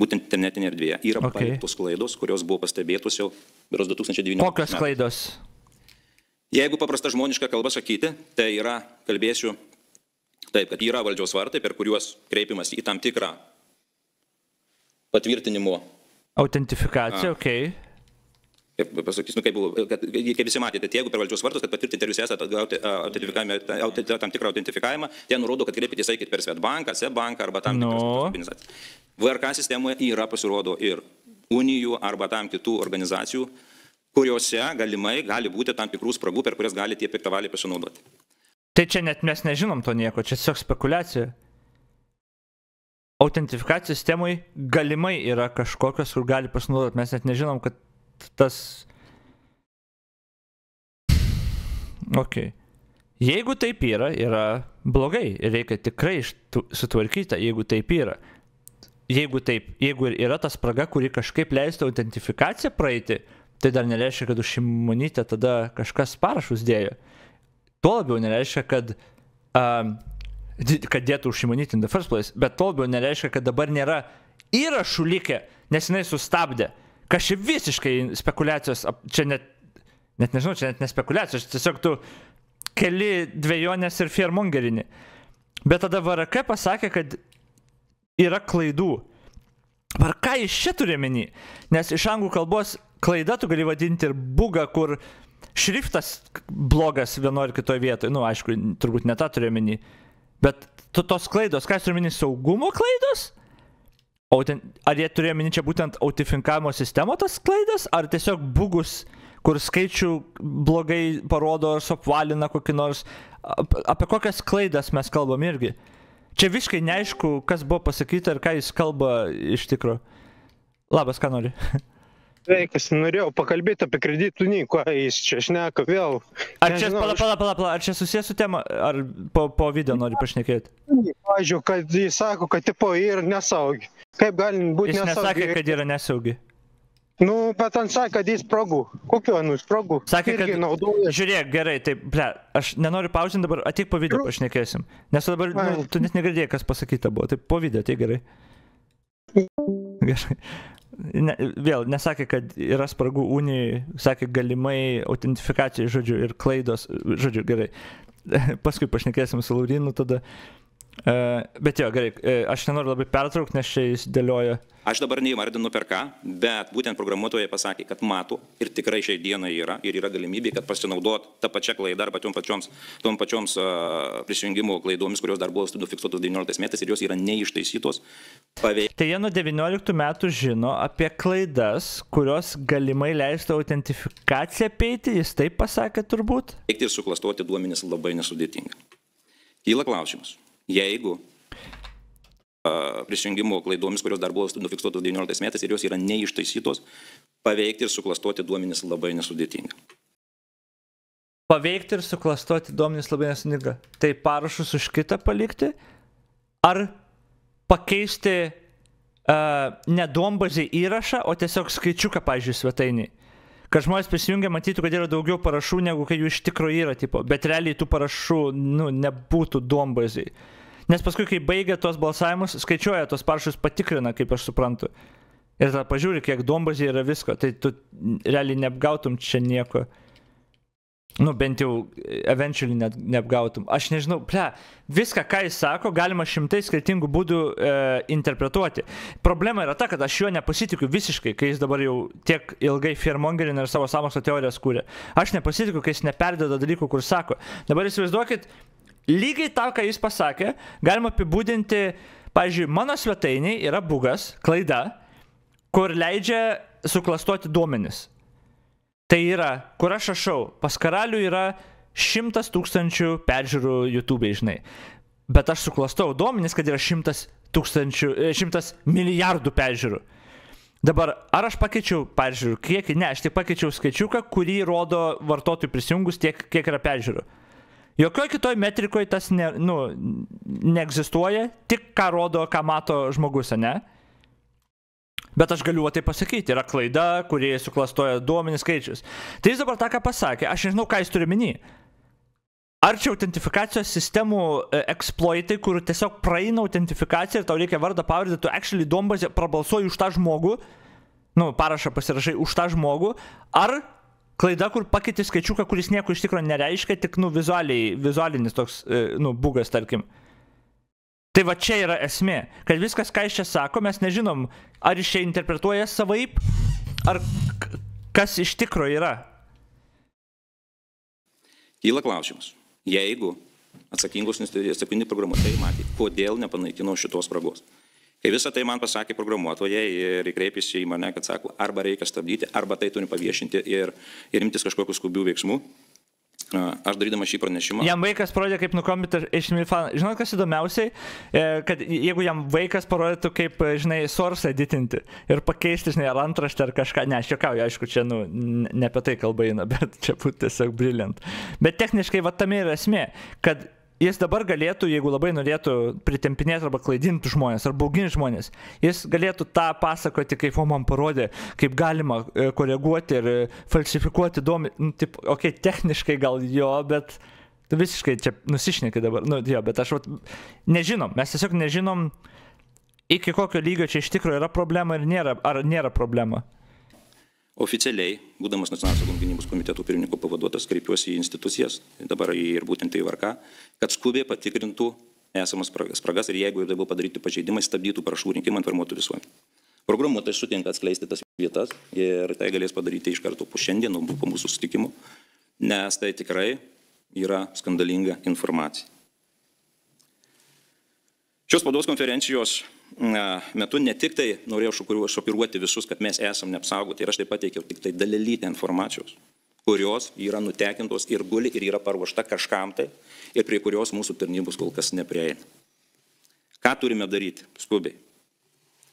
būtent internetinė erdvėje, yra Okay. paliktos klaidos, kurios buvo pastebėtos jau beros 2019 Kokios metais. klaidos? Jeigu paprasta žmoniška kalba sakyti, tai yra, kalbėsiu taip, kad yra valdžios vartai, per kuriuos kreipimas į tam tikrą patvirtinimo Autentifikacija, okei. Okay. Kaip pasakysiu, nu, kaip, buvo, kad, kaip visi matėte, tai jeigu per valdžios vartus, kad patvirtinti, ar jūs esate gauti tam tikrą autentifikavimą, ten nurodo, kad kreipėtės eikit per Svetbanką, SEBanką arba tam Nu. tikras organizacijas. VRK sistemoje yra pasirodo ir unijų arba tam kitų organizacijų, kuriuose galimai gali būti tam tikrų spragų, per kurias gali tie piktavaliai pasinaudoti. Tai čia net mes nežinom to nieko, čia tiesiog spekulacija. Autentifikacijos sistemai galimai yra kažkokios, kur gali pasinaudoti, mes net nežinom, kad tas... Ok. Jeigu taip yra, yra blogai ir reikia tikrai sutvarkyti, jeigu taip yra. Jeigu taip, jeigu yra ta spraga, kuri kažkaip leistų autentifikaciją praeiti, tai dar nereiškia, kad už šimonytę tada kažkas parašus dėjo. Tuo labiau nereiškia, kad, um, kad dėtų už šimonytę in the first place, bet tuo labiau nereiškia, kad dabar nėra įrašų likę, nes jinai sustabdė. Čia visiškai spekulacijos, čia net, net nežinau, čia net ne spekulacijos, tiesiog tu keli dviejonės ir fiermongerini. Bet tada VRK pasakė, kad yra klaidų. Ar ką iš čia turi meni? Nes iš anglų kalbos klaida tu gali vadinti ir bugą, kur šriftas blogas vienoje ar kitoje vietoje. Na, nu, aišku, turbūt ne tą turiu meni. Bet tu tos klaidos, ką turiu meni, saugumo klaidos? Autent, ar jie turėjo meni čia būtent autentifikavimo sistemo tas klaidas, ar tiesiog bugus, kur skaičių blogai parodo, ar suapvalina kokį nors, ap, apie kokias klaidas mes kalbam irgi. Čia visiškai neaišku, kas buvo pasakyta ir ką jis kalba iš tikro. Labas, ką nori. Sveikas, norėjau pakalbėti apie kreditų ką jis čia šneka vėl. Ar čia, Nežinau, pala, pala, pala, pala, ar čia susijęs su tema, ar po, po video nori pašnekėti? Pavyzdžiui, kad jis sako, kad tipo yra nesaugi. Kaip gali būti Jis nesakė, nesaugi? kad yra nesaugi. Nu, bet ant sakė, kad jis spragų. Kokiu anu spragų? Sakė, Irgi kad... naudoja. Žiūrėk, gerai, tai, ble, aš nenoriu pauzinti dabar, ateik po video pašnekėsim. Nes dabar, nu, tu net negirdėjai, kas pasakyta buvo. Tai po video, tai gerai. Gerai. Ne, vėl, nesakė, kad yra spragų unijai, sakė galimai autentifikacijai, žodžiu, ir klaidos, žodžiu, gerai. Paskui pašnekėsim su Laurinu tada. Uh, bet jo, gerai, uh, aš nenoriu labai pertraukti, nes čia jis dėlioja. Aš dabar neįvardinu per ką, bet būtent programuotojai pasakė, kad mato ir tikrai šiai dienai yra ir yra galimybė, kad pasinaudot tą pačią klaidą arba tom pačioms, tom pačioms uh, prisijungimo klaidomis, kurios dar buvo fiksuotos 19 metais ir jos yra neištaisytos. Paveikti Tai jie nuo 19 metų žino apie klaidas, kurios galimai leistų autentifikaciją apeiti, jis taip pasakė turbūt. ir suklastoti duomenis labai nesudėtinga. Kyla klausimas, jeigu uh, prisijungimo klaidomis, kurios dar buvo nufiksuotos 19 metais ir jos yra neištaisytos, paveikti ir suklastoti duomenis labai nesudėtinga. Paveikti ir suklastoti duomenys labai nesuniga. Tai parašus už kitą palikti, ar pakeisti uh, ne duombazį įrašą, o tiesiog skaičiuką, pažiūrėjau, svetainį. Kad žmonės prisijungia, matytų, kad yra daugiau parašų, negu kad jų iš tikrųjų yra, tipo, bet realiai tų parašų nu, nebūtų duombaziai. Nes paskui, kai baigia tuos balsavimus, skaičiuoja tuos parašus, patikrina, kaip aš suprantu. Ir tada pažiūri, kiek duombaziai yra visko, tai tu realiai neapgautum čia nieko. Nu, bent jau eventually net neapgautum. Aš nežinau, ple, viską, ką jis sako, galima šimtai skirtingų būdų e, interpretuoti. Problema yra ta, kad aš juo nepasitikiu visiškai, kai jis dabar jau tiek ilgai firmongerina ir savo samokslo teorijas kūrė. Aš nepasitikiu, kai jis neperdeda dalykų, kur sako. Dabar įsivaizduokit, lygiai tą, ką jis pasakė, galima apibūdinti, pavyzdžiui, mano svetainiai yra bugas, klaida, kur leidžia suklastoti duomenis. Tai yra, kur aš rašau, pas karalių yra šimtas tūkstančių peržiūrų YouTube, žinai. Bet aš suklastau duomenis, kad yra šimtas tūkstančių, e, šimtas milijardų peržiūrų. Dabar, ar aš pakeičiau peržiūrų kiekį? Ne, aš tik pakeičiau skaičiuką, kurį rodo vartotojų prisijungus tiek, kiek yra peržiūrų. Jokioje kitoje metrikoje tas ne, nu, neegzistuoja, tik ką rodo, ką mato žmogus, ne? Bet aš galiu tai pasakyti, yra klaida, kurie suklastoja duomenys skaičius. Tai jis dabar tą ką pasakė, aš nežinau, ką jis turi minį. Ar čia autentifikacijos sistemų e, exploitai, kur tiesiog praeina autentifikacija ir tau reikia vardą pavardę, tu actually duombazė prabalsuoji už tą žmogų, nu, parašą pasirašai už tą žmogų, ar klaida, kur pakeiti skaičiuką, kuris nieko iš tikrųjų nereiškia, tik, nu, vizualiai, vizualinis toks, e, nu, bugas, tarkim. Tai va čia yra esmė, kad viskas, ką jis čia sako, mes nežinom, ar jis čia interpretuoja savaip, ar kas iš tikro yra. Kyla klausimas. Jeigu atsakingos atsakingi programuotojai matė, kodėl nepanaikino šitos spragos. Kai visą tai man pasakė programuotojai ir kreipėsi į mane, kad sako, arba reikia stabdyti, arba tai turi paviešinti ir, ir imtis kažkokių skubių veiksmų, Aš darydamas šį pranešimą. Jam vaikas parodė, kaip nukompiter iš Milfan. Žinot, kas įdomiausiai, e, kad jeigu jam vaikas parodytų, kaip, žinai, source editinti ir pakeisti, žinai, ar antraštę ar kažką, ne, aš jokauju, aišku, čia, nu, ne apie tai kalba eina, bet čia būtų tiesiog brilliant. Bet techniškai, va, tame yra esmė, kad jis dabar galėtų, jeigu labai norėtų pritempinėti arba klaidinti žmonės, arba bauginti žmonės, jis galėtų tą pasakoti, kaip o man parodė, kaip galima e, koreguoti ir e, falsifikuoti duomenį. Nu, taip, okei, okay, techniškai gal jo, bet tu visiškai čia nusišneki dabar. Nu, jo, bet aš vat, nežinom, mes tiesiog nežinom, iki kokio lygio čia iš tikrųjų yra problema ir nėra, ar nėra problema. Oficialiai, būdamas nacionalinio saugumo gynybos komiteto pirmininko pavaduotas, kreipiuosi į institucijas, dabar ir būtent į VRK, kad skubiai patikrintų esamas spragas ir jeigu jau buvo padaryti pažeidimai, stabdytų parašų rinkimą, informuotų visuomenę. Programuotojas sutinka atskleisti tas vietas ir tai galės padaryti iš karto po šiandien, po mūsų susitikimo, nes tai tikrai yra skandalinga informacija. Šios spaudos konferencijos metu ne tik tai norėjau šokiruoti visus, kad mes esame neapsaugoti ir aš taip pateikiau tik tai dalelytę informacijos, kurios yra nutekintos ir guli ir yra paruošta kažkam tai ir prie kurios mūsų tarnybos kol kas neprieina. Ką turime daryti skubiai?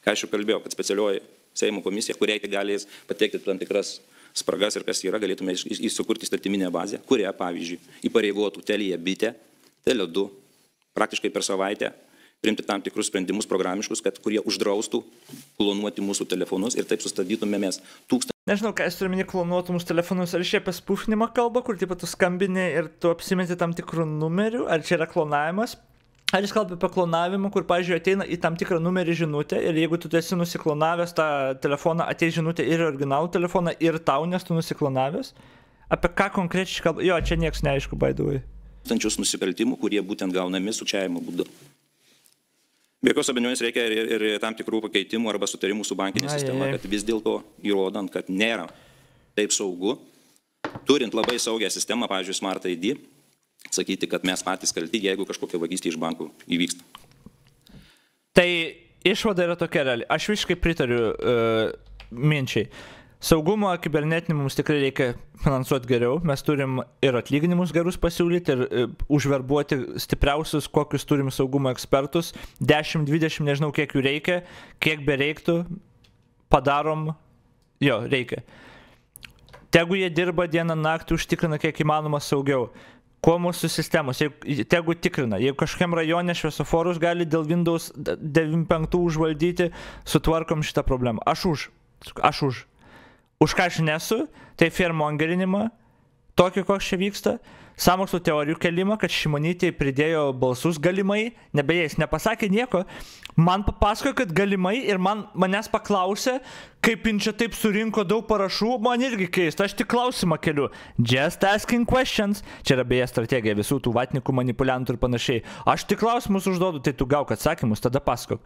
Ką aš jau kalbėjau, kad specialioji Seimo komisija, kuriai galės pateikti tam tikras spragas ir kas yra, galėtume įsukurti statyminę bazę, kurie, pavyzdžiui, įpareigotų Telija bitę, Tele2, praktiškai per savaitę priimti tam tikrus sprendimus programiškus, kad kurie uždraustų klonuoti mūsų telefonus ir taip sustabdytume mes tūkstantį. Nežinau, ką jūs turime klonuoti mūsų telefonus, ar čia apie spūfinimą kalba, kur taip pat tu skambini ir tu apsimeti tam tikrų numerių, ar čia yra klonavimas. Ar jis kalba apie klonavimą, kur, pažiūrėjau, ateina į tam tikrą numerį žinutę ir jeigu tu esi nusiklonavęs tą telefoną, ateis žinutė ir originalų telefoną, ir tau, nes tu nusiklonavęs? Apie ką konkrečiai kalba? Jo, čia niekas neaišku, baiduvai. Tūkstančius nusikaltimų, kurie būtent gaunami sučiavimo būdu. Be jokios abejonės reikia ir, ir, ir tam tikrų pakeitimų arba sutarimų su bankinė sistema, kad vis dėlto įrodant, kad nėra taip saugu, turint labai saugią sistemą, pavyzdžiui, Smart ID, sakyti, kad mes patys kalti, jeigu kažkokia vagystė iš bankų įvyksta. Tai išvada yra tokia reali. Aš visiškai pritariu uh, minčiai. Saugumą kibernetinį mums tikrai reikia finansuoti geriau, mes turim ir atlyginimus gerus pasiūlyti, ir e, užverbuoti stipriausius, kokius turim saugumo ekspertus, 10-20, nežinau kiek jų reikia, kiek bereiktų, padarom, jo, reikia. Tegu jie dirba dieną naktį, užtikrina kiek įmanoma saugiau. Kuo mūsų sistemos, jeigu, tegu tikrina, jeigu kažkam rajone šviesoforus gali dėl Windows 95 užvaldyti, sutvarkom šitą problemą. Aš už, aš už. Už ką aš nesu, tai firmongerinimą, tokį, koks čia vyksta, samokslo teorijų kelimą, kad šimonytė pridėjo balsus galimai, nebeje, jis nepasakė nieko, man papasakojo, kad galimai ir man, manęs paklausė, kaip jin čia taip surinko daug parašų, man irgi keista, aš tik klausimą keliu. Just asking questions, čia yra beje strategija visų tų vatnikų manipuliantų ir panašiai. Aš tik klausimus užduodu, tai tu gauk atsakymus, tada pasakok.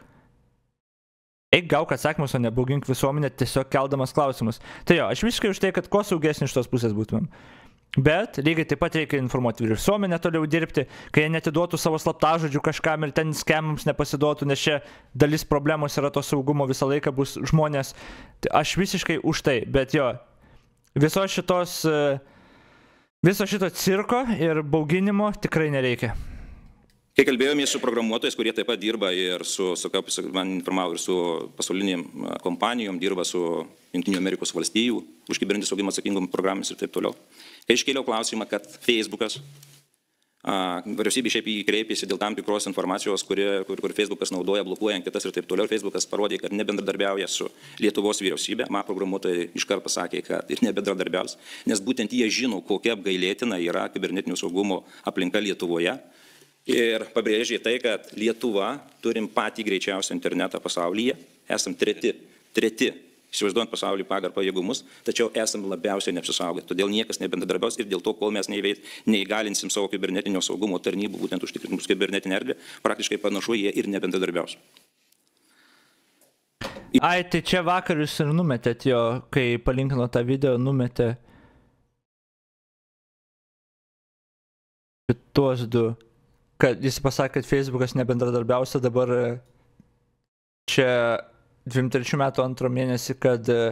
Eik gauk atsakymus, o nebaugink visuomenę tiesiog keldamas klausimus. Tai jo, aš visiškai už tai, kad kuo saugesni iš tos pusės būtumėm. Bet lygiai taip pat reikia informuoti visuomenę toliau dirbti, kai jie netiduotų savo slaptažodžių kažkam ir ten skemams nepasiduotų, nes čia dalis problemos yra to saugumo visą laiką bus žmonės. Tai aš visiškai už tai, bet jo, visos šitos, viso šito cirko ir bauginimo tikrai nereikia. Kai kalbėjome su programuotojais, kurie taip pat dirba ir su, su kaip man informavo, ir su pasauliniam kompanijom, dirba su Junktinių Amerikos valstijų už kibernetinį saugimą atsakingom programomis ir taip toliau. Kai iškėliau klausimą, kad Facebookas, vyriausybė šiaip įkreipėsi dėl tam tikros informacijos, kuri, kur, kur Facebookas naudoja, blokuojant kitas ir taip toliau, Facebookas parodė, kad nebendradarbiauja su Lietuvos vyriausybė, man programuotojai iškart pasakė, kad ir nebendradarbiaus, nes būtent jie žino, kokia apgailėtina yra kibernetinio saugumo aplinka Lietuvoje Ir pabrėžė tai, kad Lietuva turim patį greičiausią internetą pasaulyje, esam treti, treti, įsivaizduojant pasaulį pagal pajėgumus, tačiau esam labiausiai neapsisaugę. Todėl niekas nebendradarbiaus ir dėl to, kol mes neįveit, neįgalinsim savo kibernetinio saugumo tarnybų, būtent užtikrintus kibernetinę erdvę, praktiškai panašu, jie ir nebendradarbiaus. Ai, tai čia vakar jūs ir numetėt jo, kai palinkino tą video, numetė tuos du. Kad jis pasakė, kad Facebookas nebendradarbiausia dabar e, čia 23 metų antro mėnesį, kad e,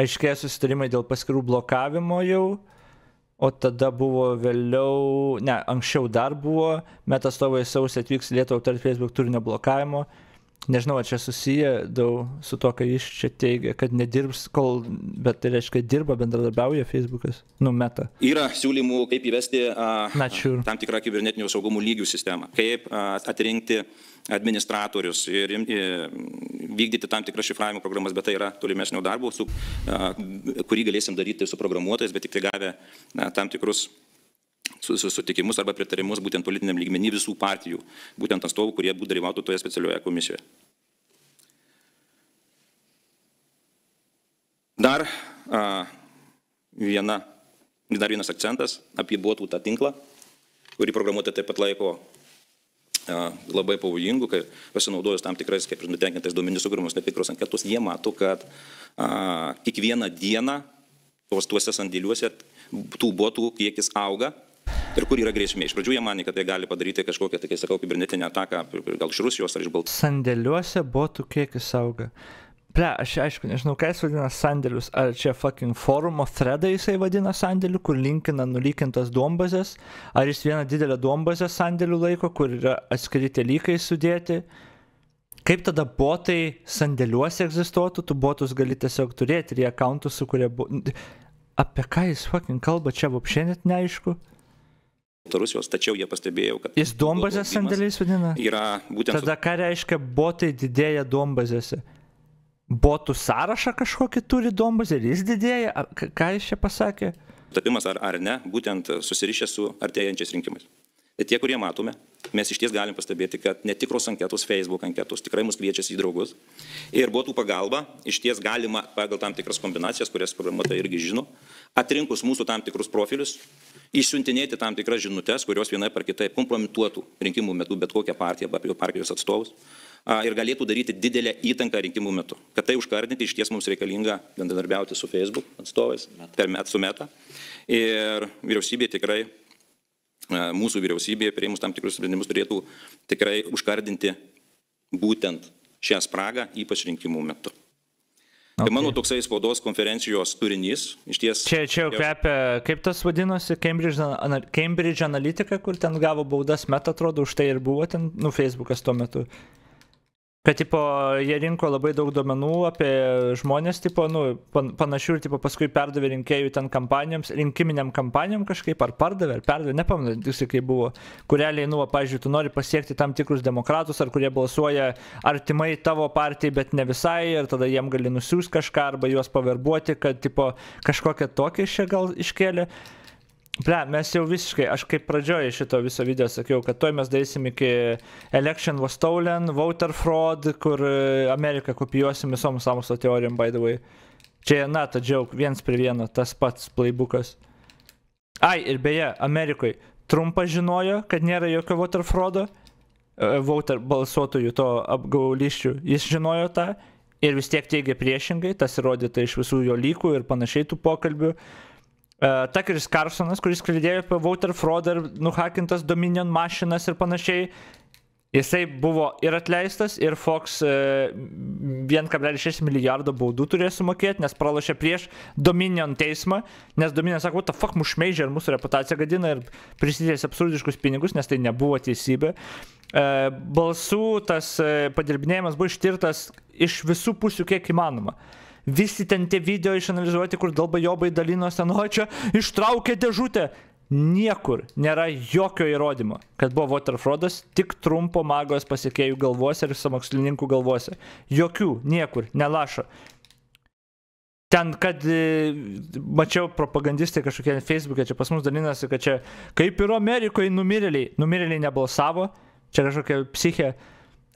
aiškėja susitarimai dėl paskirų blokavimo jau, o tada buvo vėliau, ne, anksčiau dar buvo, metastovai sausį atvyks Lietuvą tarp Facebook turinio blokavimo. Nežinau, ar čia susiję daug su to, ką jis čia teigia, kad nedirbs, kol, bet tai reiškia, dirba, bendradarbiauja Facebookas, numeta. Yra siūlymų, kaip įvesti a, sure. tam tikrą kibernetinio saugumo lygių sistemą, kaip a, atrinkti administratorius ir vykdyti tam tikras šifravimo programas, bet tai yra tolimesnio darbo, su, a, kurį galėsim daryti su programuotojais, bet tik tai gavę na, tam tikrus su- su- sutikimus arba pritarimus būtent politiniam lygmenį visų partijų, būtent atstovų, kurie būtų dalyvautų toje specialioje komisijoje. Dar a, viena, dar vienas akcentas apie botų tą tinklą, kurį programuotojai taip pat laiko a, labai pavojingų, kai pasinaudojus tam tikrais, kaip ir nutenkintais duomenys sukūrimus netikros anketos, jie mato, kad a, kiekvieną dieną tos tuose sandėliuose tų botų kiekis auga. Ir kur yra grėsmė. Iš pradžių jie manė, kad tai gali padaryti kažkokią, tai, sakau, kibernetinę ataką, gal iš Rusijos ar iš Baltarusijos. Sandėliuose botų kiekis auga. Ple, aš aišku nežinau, ką jis vadina sandėlius, ar čia fucking forumo threadą jisai vadina sandėliu, kur linkina nulykintas duombazės, ar jis vieną didelę duombazę sandėlių laiko, kur yra atskiri tie lykai sudėti. Kaip tada botai sandėliuose egzistuotų, tu botus gali tiesiog turėti ir jie akauntus, su kurie buvo... Apie ką jis fucking kalba, čia vapšė net neaišku. Baltarusijos, tačiau jie pastebėjo, kad Jis augimas sandėliais vadina? yra būtent Tada ką reiškia botai didėja duombazėse? Botų sąrašą kažkokį turi duombazė ir jis didėja? Ar Ką jis čia pasakė? sutapimas ar, ar ne, būtent susirišę su artėjančiais rinkimais. Ir tie, kurie matome, mes iš ties galim pastebėti, kad netikros anketos, Facebook anketos tikrai mus kviečiasi į draugus. Ir botų pagalba iš ties galima pagal tam tikras kombinacijas, kurias programuotojai irgi žino, atrinkus mūsų tam tikrus profilius, išsiuntinėti tam tikras žinutės, kurios vienai par kitai kompromituotų rinkimų metu bet kokią partiją arba partijos atstovus ir galėtų daryti didelę įtaką rinkimų metu. Kad tai užkardinti, iš ties mums reikalinga bendradarbiauti su Facebook atstovais per met su metą. Ir vyriausybė tikrai, mūsų vyriausybė, prieimus tam tikrus sprendimus, turėtų tikrai užkardinti būtent šią spragą, ypač rinkimų metu. Okay. Tai mano toksai spaudos konferencijos turinys, iš ties. Čia, čia jau kvepia, kaip tas vadinosi, Cambridge, Cambridge Analytica, kur ten gavo baudas, met atrodo, už tai ir buvo ten, nu, Facebookas tuo metu. Kad, tipo, jie rinko labai daug duomenų apie žmonės, tipo, nu, pan, panašių ir, tipo, paskui perdavė rinkėjų ten kampanijoms, rinkiminiam kampanijom kažkaip, ar pardavė, ar perdavė, nepamenu, tiksliai kaip buvo. Kureliai, nu, pažiūrėjau, tu nori pasiekti tam tikrus demokratus, ar kurie balsuoja artimai tavo partijai, bet ne visai, ir tada jiem gali nusiųsti kažką, arba juos paverbuoti, kad, tipo, kažkokią tokią iš čia gal iškėlė. Ble, mes jau visiškai, aš kaip pradžioje šito viso video sakiau, kad toj mes daisim iki election was stolen, voter fraud, kur e, Ameriką kopijuosim visom samokslo teorijom, by the way. Čia, na, ta džiaug, viens prie vieno, tas pats playbookas. Ai, ir beje, Amerikoje Trumpas žinojo, kad nėra jokio voter fraudo, e, voter balsuotojų to apgauliščių. Jis žinojo tą ir vis tiek teigia priešingai, tas įrodyta iš visų jo lygų ir panašiai tų pokalbių. Uh, Tuckeris Carsonas, kuris kalbėjo apie voter fraud ir nuhakintas Dominion mašinas ir panašiai, jisai buvo ir atleistas, ir Fox uh, 1,6 milijardo baudų turėjo sumokėti, nes pralašė prieš Dominion teismą, nes Dominion sako, the fuck, mus šmeižia ir mūsų reputaciją gadina ir prisidės absurdiškus pinigus, nes tai nebuvo teisybė. Uh, balsų tas padirbinėjimas buvo ištirtas iš visų pusių kiek įmanoma visi ten tie video išanalizuoti, kur dalbajobai dalinosi, o čia ištraukė dėžutę. Niekur nėra jokio įrodymo, kad buvo voter fraudas, tik trumpo magos pasiekėjų galvose ir samokslininkų galvose. Jokių, niekur, nelašo. Ten, kad e, mačiau propagandistai kažkokie Facebook'e čia pas mus dalinasi, kad čia kaip ir Amerikoje numirėliai, numirėliai nebalsavo, čia kažkokia psichė.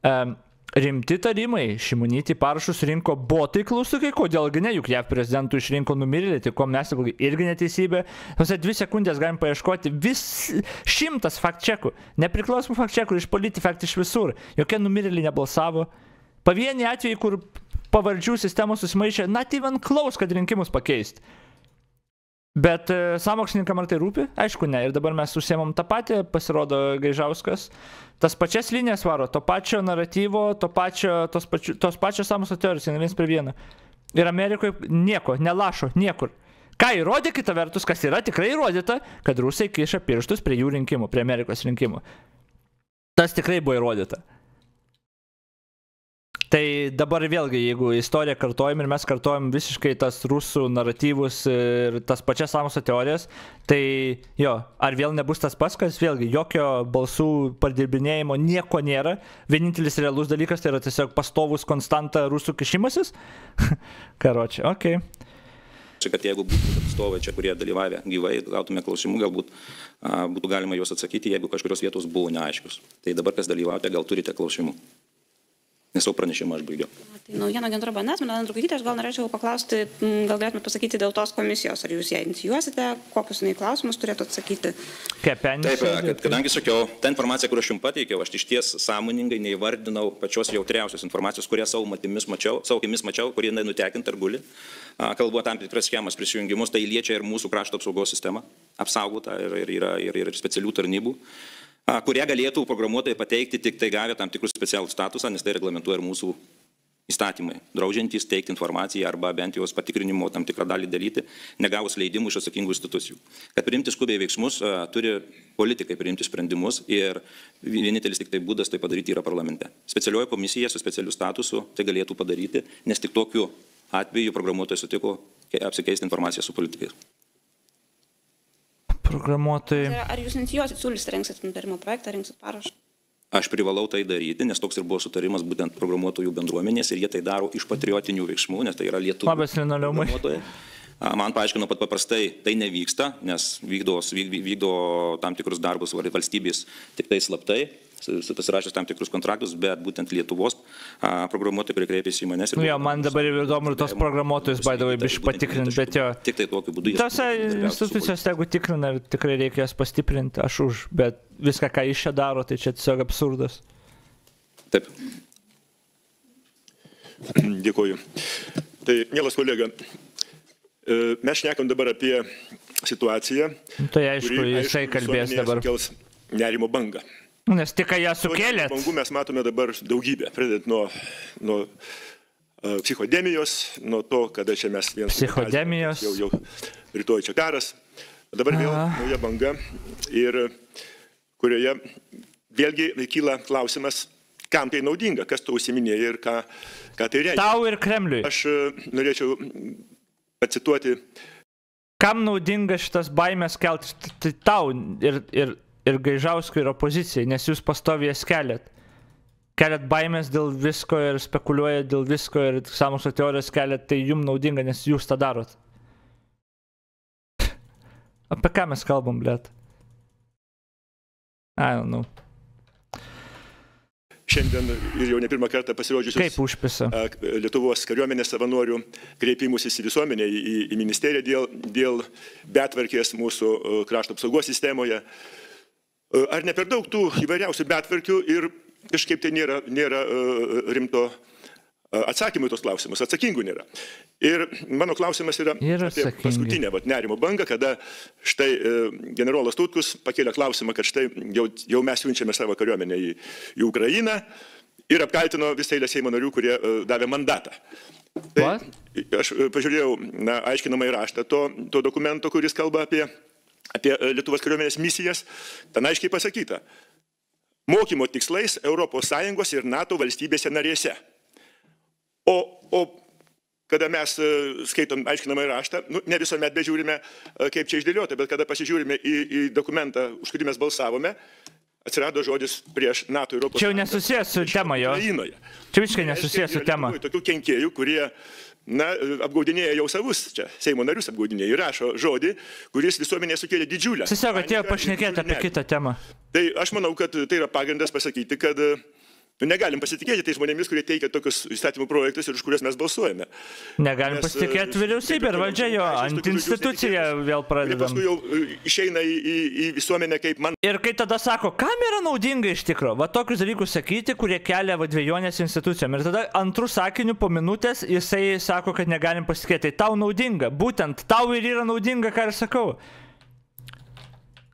Um, rimti tarimai, Šimonytį parašus rinko botai klaustukai, kodėlgi ne, juk JAV prezidentų išrinko numirėlį, tai ko mes irgi neteisybė. Tuose dvi sekundės galim paieškoti vis šimtas faktčekų, nepriklausomų faktčekų iš politi fakt iš visur, jokie numirėliai nebalsavo. Pavieniai atvejai, kur pavardžių sistemos susimaišė, not even close, kad rinkimus pakeisti. Bet e, samokslininkam ar tai rūpi? Aišku, ne. Ir dabar mes užsiemam tą patį, pasirodo Gaižauskas. Tas pačias linijas varo, to pačio naratyvo, to pačio, tos, pačiu, tos pačios samoso teorijos, viens prie vieno. Ir Amerikoje nieko, nelašo, niekur. Ką įrodė kita vertus, kas yra tikrai įrodyta, kad rusai kiša pirštus prie jų rinkimų, prie Amerikos rinkimų. Tas tikrai buvo įrodyta. Tai dabar vėlgi, jeigu istoriją kartojam ir mes kartojam visiškai tas rusų naratyvus ir tas pačias samoso teorijas, tai jo, ar vėl nebus tas pats, kas vėlgi jokio balsų padirbinėjimo nieko nėra. Vienintelis realus dalykas tai yra tiesiog pastovus konstanta rusų kišimasis. Karočiui, okei. Okay. Čia, kad jeigu būtų atstovai čia, kurie dalyvavę gyvai, gautume klausimų, galbūt a, būtų galima juos atsakyti, jeigu kažkurios vietos buvo neaiškios. Tai dabar, kas dalyvaujate, gal turite klausimų nes savo pranešimą aš baigiau. Tai naujienų agentūra BNS, man Andrugytė, aš gal norėčiau paklausti, gal galėtumėte pasakyti dėl tos komisijos, ar jūs ją inicijuosite, kokius jinai klausimus turėtų atsakyti. Kepenis. Taip, kad, kadangi sakiau, ta informacija, kurią aš jums pateikiau, aš iš ties sąmoningai neįvardinau pačios jautriausios informacijos, kurią savo matimis mačiau, savo akimis mačiau, kurie nutekinti ar guli. Kalbu tam tikras schemas prisijungimus, tai liečia ir mūsų krašto apsaugos sistemą, apsaugota ir, ir yra ir, ir specialių tarnybų kurią galėtų programuotojai pateikti tik tai gavę tam tikrus specialų statusą, nes tai reglamentuoja ir mūsų įstatymai, draudžiantys teikti informaciją arba bent jos patikrinimo tam tikrą dalį daryti, negavus leidimų iš atsakingų institucijų. Kad priimti skubiai veiksmus, turi politikai priimti sprendimus ir vienintelis tik tai būdas tai padaryti yra parlamente. Specialioji komisija su specialiu statusu tai galėtų padaryti, nes tik tokiu atveju programuotojai sutiko apsikeisti informaciją su politikais programuotojai. Tai ar jūs inicijuosit, siūlysit, rengsit nutarimo projektą, rengsit parašą? Aš privalau tai daryti, nes toks ir buvo sutarimas būtent programuotojų bendruomenės ir jie tai daro iš patriotinių veiksmų, nes tai yra lietuvių. Labas, linoliumai. Man paaiškino pat paprastai, tai nevyksta, nes vykdo, vykdo tam tikrus darbus valstybės tik tai slaptai pasirašęs tam tikrus kontraktus, bet būtent Lietuvos programuotojai, kurie kreipėsi į manęs. Nu, jo, man dabar įdomu ir tos programuotojus, baidavai, biš patikrinti, bet jo. Tik tai tokiu būdu. Tose institucijos, jeigu tikrina, tikrai reikia jas pastiprinti, aš už, bet viską, ką iš čia daro, tai čia tiesiog absurdas. Taip. Dėkuoju. Tai, mielas kolega, mes šnekam dabar apie situaciją. Tai aišku, jisai kalbės dabar. Nerimo bangą. Nes tik ją sukėlė. Bangų mes matome dabar daugybę, pradedant nuo, nuo uh, psichodemijos, nuo to, kada čia mes vienas. Psichodemijos. Jau, jau rytoj čia karas. Dabar vėl Aha. nauja banga ir kurioje vėlgi kyla klausimas, kam tai naudinga, kas to užsiminėja ir ką, ką tai reiškia. Tau ir Kremliui. Aš norėčiau pacituoti. Kam naudinga šitas baimės kelti? Tai tau ir, ir ir Gaižauskui ir opozicijai, nes jūs pastoviai jas keliat. Keliat baimės dėl visko ir spekuliuojat dėl visko ir samoso teorijos keliat, tai jums naudinga, nes jūs tą darot. Apie ką mes kalbam, blėt? I don't know. Šiandien ir jau ne pirmą kartą užpisa? Lietuvos kariuomenės savanorių kreipimusis į visuomenę, į, į ministeriją dėl, dėl betvarkės mūsų krašto apsaugos sistemoje. Ar ne per daug tų įvairiausių betvarkių ir kažkaip tai nėra, nėra rimto atsakymų į tos klausimus, atsakingų nėra. Ir mano klausimas yra, apie paskutinę vat, nerimo bangą, kada štai generolas Tutkus pakėlė klausimą, kad štai jau, jau mes siunčiame savo kariuomenę į, į Ukrainą ir apkaltino visą eilę Seimo narių, kurie davė mandatą. Tai What? aš pažiūrėjau na, aiškinamą įraštą to, to dokumento, kuris kalba apie apie e, Lietuvos kariuomenės misijas, ten aiškiai pasakyta. Mokymo tikslais ES ir NATO valstybėse narėse. O, o kada mes e, skaitom aiškinamą raštą, nu, ne visuomet bežiūrime, e, kaip čia išdėliota, bet kada pasižiūrime į, į dokumentą, už kurį mes balsavome, atsirado žodis prieš NATO Europos. Čia jau nesusijęs su tema jo. Ukrainoje. Čia visiškai nesusijęs su tema. Tokių kenkėjų, kurie na, apgaudinėja jau savus, čia Seimo narius apgaudinėja ir rašo žodį, kuris visuomenėje sukėlė didžiulę. Tiesiog atėjo pašnekėti apie kitą temą. Tai aš manau, kad tai yra pagrindas pasakyti, kad Nu, negalim pasitikėti tais žmonėmis, kurie teikia tokius įstatymų projektus ir už kuriuos mes balsuojame. Negalim pasitikėti e, vyriausybė ir valdžia jo, aišku, ant tokių žodžių instituciją netikėtis. vėl Ir pradedam. paskui jau e, išeina į, į, į visuomenę kaip man Ir kai tada sako, kam yra naudinga iš tikrųjų, va tokius dalykus sakyti, kurie kelia va dviejonės institucijom. Ir tada antrų sakinių po minutės jisai sako, kad negalim pasitikėti. Tai tau naudinga, būtent tau ir yra naudinga, ką ir sakau.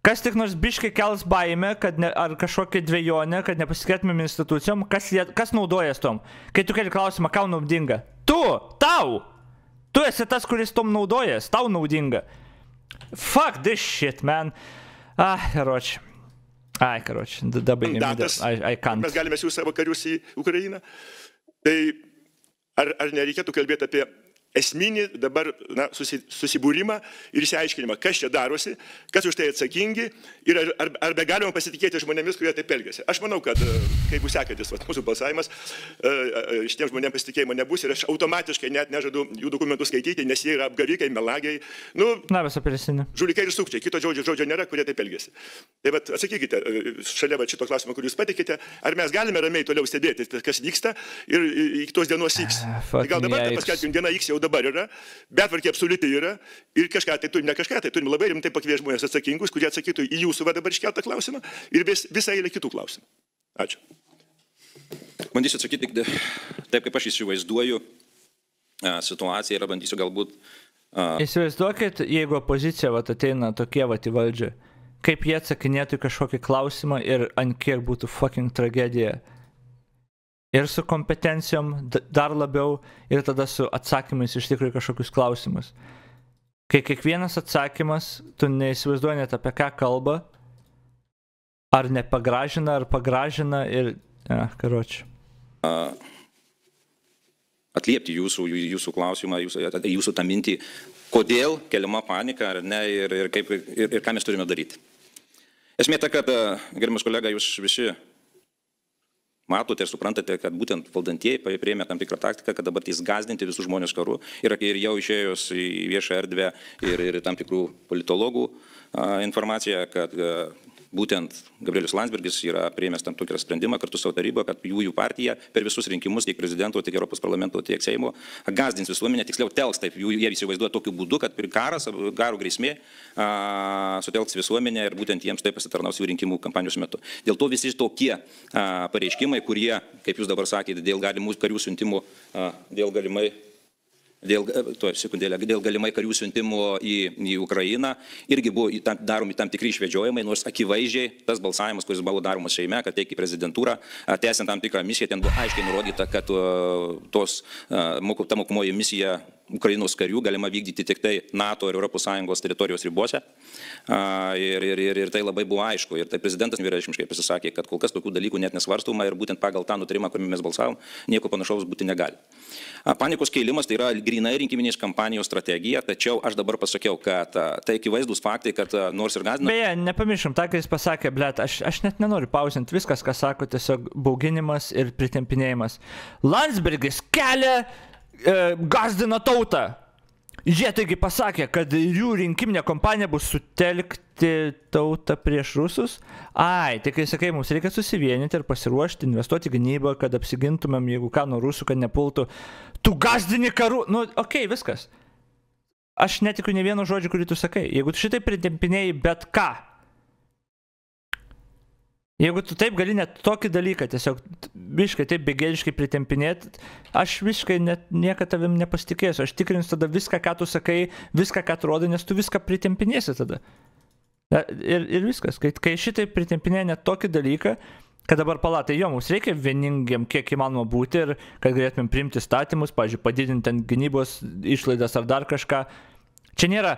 Kas tik nors biškai kels baimę, kad ne, ar kažkokią dviejonę, kad nepasitikėtumėm institucijom, kas, jie, kas naudojas tom? Kai tu keli klausimą, kam naudinga? Tu, tau! Tu esi tas, kuris tom naudojas, tau naudinga. Fuck this shit, man. Ah, karoči. Ai, karoči, dabar can't. Mes galime siūsti savo karius į Ukrainą. Tai ar, ar nereikėtų kalbėti apie esminį dabar na, susi, susibūrimą ir išsiaiškinimą, kas čia darosi, kas už tai atsakingi ir ar, ar, ar be galima pasitikėti žmonėmis, kurie taip elgesi. Aš manau, kad e, kai bus sekantis vat, mūsų balsavimas, e, e, šitiems žmonėms pasitikėjimo nebus ir aš automatiškai net nežadu jų dokumentų skaityti, nes jie yra apgavikai, melagiai, nu, Na, visą prisinį. žulikai ir sukčiai, kito žodžio, žodžio nėra, kurie taip elgesi. Tai vat, atsakykite, šalia vat, šito klausimo, kurį jūs patikite, ar mes galime ramiai toliau stebėti, kas vyksta ir į kitos dienos X. Ah, Tai gal dabar tai paskelbim, diena X jau dabar yra, betvarkė absoliuti yra ir kažką tai turime, ne kažką, tai turime labai rimtai pakviesti žmonės atsakingus, kurie atsakytų į jūsų va dabar iškeltą klausimą ir vis, visą eilę kitų klausimų. Ačiū. Bandysiu atsakyti taip, kaip aš įsivaizduoju a, situaciją ir bandysiu galbūt a, Įsivaizduokit, jeigu opozicija vat, ateina tokie vat į valdžią, kaip jie atsakinėtų į kažkokį klausimą ir ant kiek būtų fucking tragedija. Ir su kompetencijom dar labiau, ir tada su atsakymais iš tikrųjų kažkokius klausimus. Kai kiekvienas atsakymas, tu neįsivaizduoji net apie ką kalba, ar nepagražina, ar pagražina ir... Ja, karoči. atliepti jūsų, jūsų klausimą, jūsų, jūsų tą mintį, kodėl keliama panika ar ne ir, ir, kaip, ir, ir ką mes turime daryti. Esmė ta, kad, a, gerbiamas kolega, jūs visi matote ir suprantate, kad būtent valdantieji priėmė tam tikrą taktiką, kad dabar tais gazdinti visus žmonės karu. Ir, ir jau išėjus į viešą erdvę ir, ir tam tikrų politologų a, informaciją, kad a, būtent Gabrielius Landsbergis yra priėmęs tam tikrą sprendimą kartu su savo taryba, kad jų, jų partija per visus rinkimus, tiek prezidento, tiek Europos parlamento, tiek Seimo, gazdins visuomenę, tiksliau telks taip, jų, jie įsivaizduoja tokiu būdu, kad karas, karo grėsmė a, sutelks visuomenę ir būtent jiems tai pasitarnaus jų rinkimų kampanijos metu. Dėl to visi tokie a, pareiškimai, kurie, kaip jūs dabar sakėte, dėl galimų karių siuntimų, a, dėl galimai dėl, to, sekundėlę, dėl galimai karių siuntimo į, į Ukrainą. Irgi buvo tam, daromi tam tikri išvedžiojimai, nors akivaizdžiai tas balsavimas, kuris buvo daromas Seime, kad teikia į prezidentūrą, tęsiant tam tikrą misiją, ten buvo aiškiai nurodyta, kad tos, ta mokomoji misija Ukrainos karių galima vykdyti tik tai NATO ir ES teritorijos ribose. Ir, ir, ir, ir tai labai buvo aišku. Ir tai prezidentas vyriaušmiškai pasisakė, kad kol kas tokių dalykų net nesvarstoma ir būtent pagal tą nutarimą, kurį mes balsavom, nieko panašaus būti negali. Panikos keilimas tai yra grinai rinkiminės kampanijos strategija, tačiau aš dabar pasakiau, kad tai akivaizdus faktai, kad nors ir gazdina. Beje, nepamiršom, tą, kai jis pasakė, blėt, aš, aš net nenoriu pausinti viskas, ką sako, tiesiog bauginimas ir pritempinėjimas. Landsbergis kelia, e, gazdina tautą. Jie taigi pasakė, kad jų rinkiminė kompanija bus sutelkti tautą prieš rusus. Ai, tai kai sakai, mums reikia susivienyti ir pasiruošti, investuoti gynybą, kad apsigintumėm, jeigu ką nuo rusų, kad nepultų. Tu gazdini karų. Nu, okei, okay, viskas. Aš netikiu ne vieno žodžio, kurį tu sakai. Jeigu tu šitai pritempinėjai bet ką, jeigu tu taip gali net tokį dalyką tiesiog visiškai taip begėdiškai pritempinėti, aš visiškai net niekada tavim nepasitikėsiu. Aš tikrinsiu tada viską, ką tu sakai, viską, ką tu rodai, nes tu viską pritempinėsi tada. Ir, ir viskas. Kai, kai šitai pritempinė net tokį dalyką, kad dabar palatai, jo, mums reikia vieningiam, kiek įmanoma būti ir kad galėtumėm priimti statymus, pažiūrėjau, padidinti ten gynybos išlaidas ar dar kažką. Čia nėra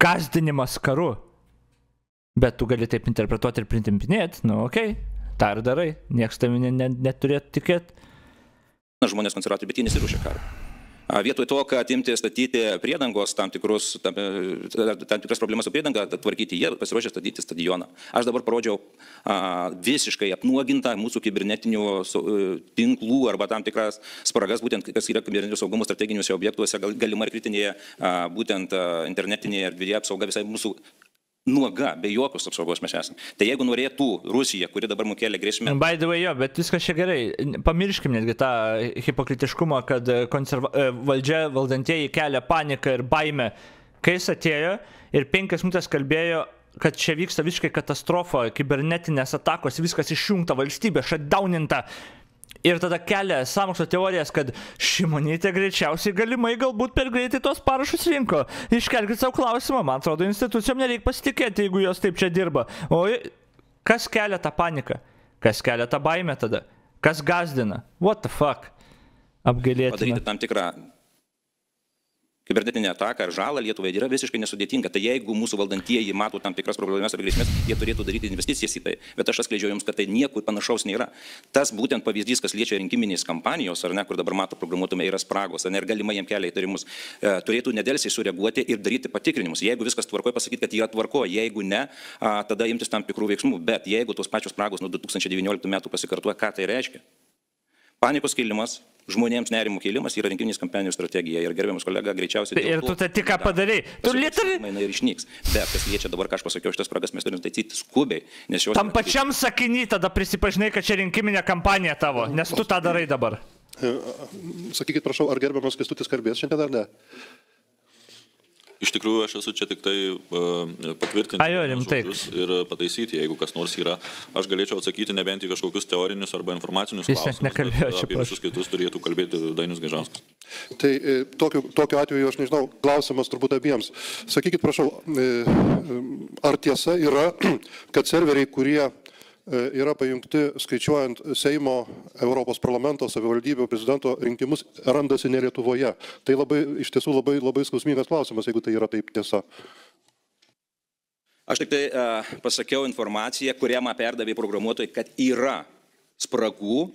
gazdinimas karu, bet tu gali taip interpretuoti ir pritempinėti, nu okei, okay, tą ir darai, niekas tavimi ne, ne, neturėtų tikėti. žmonės konservatoriai, bet jie nesiruošia karo. A, Vietoj to, kad imti statyti priedangos tam, tikrus, tam, e, tam tikras problemas su priedanga, tvarkyti, jie pasiruošė statyti stadioną. Aš dabar parodžiau a, visiškai apnuogintą mūsų kibernetinių su- e, tinklų arba tam tikras spragas, būtent kas yra kibernetinio saugumo strateginiuose objektuose, gal, galima ir kritinėje, a, būtent a, internetinėje erdvėje apsauga visai mūsų nuoga, be jokios apsaugos mes esame. Tai jeigu norėtų Rusija, kuri dabar mokėlė grėsmę. By the way, jo, bet viskas čia gerai. Pamirškim netgi tą hipokritiškumą, kad konserva... e, valdžia, valdantieji kelia paniką ir baimę. Kai jis atėjo ir penkias minutės kalbėjo, kad čia vyksta visiškai katastrofa, kibernetinės atakos, viskas išjungta, valstybė šatdauninta. Ir tada kelia samokslo teorijas, kad šimonytė greičiausiai galimai galbūt per greitai tos parašus rinko. Iškelkite savo klausimą, man atrodo, institucijom nereikia pasitikėti, jeigu jos taip čia dirba. O kas kelia tą paniką? Kas kelia tą baimę tada? Kas gazdina? What the fuck? Apgailėtina. Padaryti tam tikrą kibernetinę ataką ar žalą Lietuvai yra visiškai nesudėtinga. Tai jeigu mūsų valdantieji mato tam tikras problemas ar grėsmės, jie turėtų daryti investicijas į tai. Bet aš atskleidžiu jums, kad tai nieko panašaus nėra. Tas būtent pavyzdys, kas liečia rinkiminės kampanijos, ar ne, kur dabar mato programuotume, yra spragos, ar ne, ir galimai jiem kelia įtarimus, e, turėtų nedelsiai sureaguoti ir daryti patikrinimus. Jeigu viskas tvarkoja, pasakyti, kad yra tvarko, jeigu ne, a, tada imtis tam tikrų veiksmų. Bet jeigu tos pačios spragos nuo 2019 metų pasikartoja, ką tai reiškia? Panikos kėlimas, žmonėms nerimų kėlimas yra rinkiminės kampanijos strategija. Ir gerbiamas kolega greičiausiai... Tai ir tu tai tik ką padarai. Tu literai. Mainai ir išnyks. Bet kas liečia dabar, ką aš pasakiau, šitas spragas mes turime taisyti skubiai. Nes jos... Tam pačiam sakiny tada prisipažinai, kad čia rinkiminė kampanija tavo, nes tu tą darai dabar. Sakykit, prašau, ar gerbiamas Kestutis kalbės šiandien ar ne? Iš tikrųjų, aš esu čia tik tai uh, patvirtinti A, jo, rimtai. žodžius ir pataisyti, jeigu kas nors yra. Aš galėčiau atsakyti nebent į kažkokius teorinius arba informacinius Jis klausimus. nekalbėjo, bet čia Apie visus kitus turėtų kalbėti Dainis Gažauskas. Tai e, tokiu, tokiu atveju aš nežinau, klausimas turbūt abiems. Sakykit, prašau, e, e, ar tiesa yra, kad serveriai, kurie e, yra pajungti skaičiuojant Seimo, Europos parlamento, savivaldybių, prezidento rinkimus, randasi ne Lietuvoje. Tai labai, iš tiesų labai, labai skausmingas klausimas, jeigu tai yra taip tiesa. Aš tik tai uh, pasakiau informaciją, kurią man perdavė programuotojai, kad yra spragų,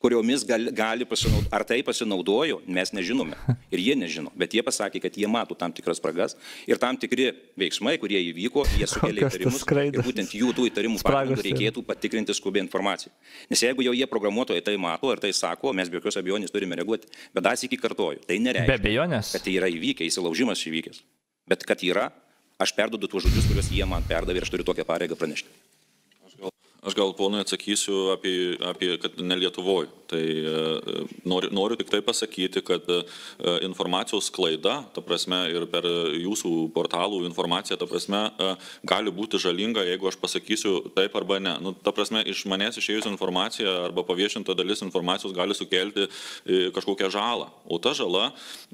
kuriomis gali, gali pasinaudoti. Ar tai pasinaudojo, mes nežinome. Ir jie nežino. Bet jie pasakė, kad jie mato tam tikras spragas ir tam tikri veiksmai, kurie įvyko, jie sukelia įtarimus. Ir būtent jų tų įtarimų yra. reikėtų patikrinti skubiai informaciją. Nes jeigu jau jie programuotojai tai mato ir tai sako, mes be jokios abejonės turime reaguoti. Bet dar iki kartoju, tai Be nereiškia, abejonės. kad tai yra įvykę, įsilaužimas įvykęs. Bet kad yra, aš perdodu tuos žodžius, kuriuos jie man perdavė ir aš turiu tokią pareigą pranešti. Aš gal ponui atsakysiu apie, apie kad ne Lietuvoje. Tai e, noriu, noriu tik tai pasakyti, kad e, informacijos klaida, ta prasme, ir per jūsų portalų informaciją, ta prasme, e, gali būti žalinga, jeigu aš pasakysiu taip arba ne. Nu, ta prasme, iš manęs išėjusi informacija arba paviešinta dalis informacijos gali sukelti kažkokią žalą. O ta žala,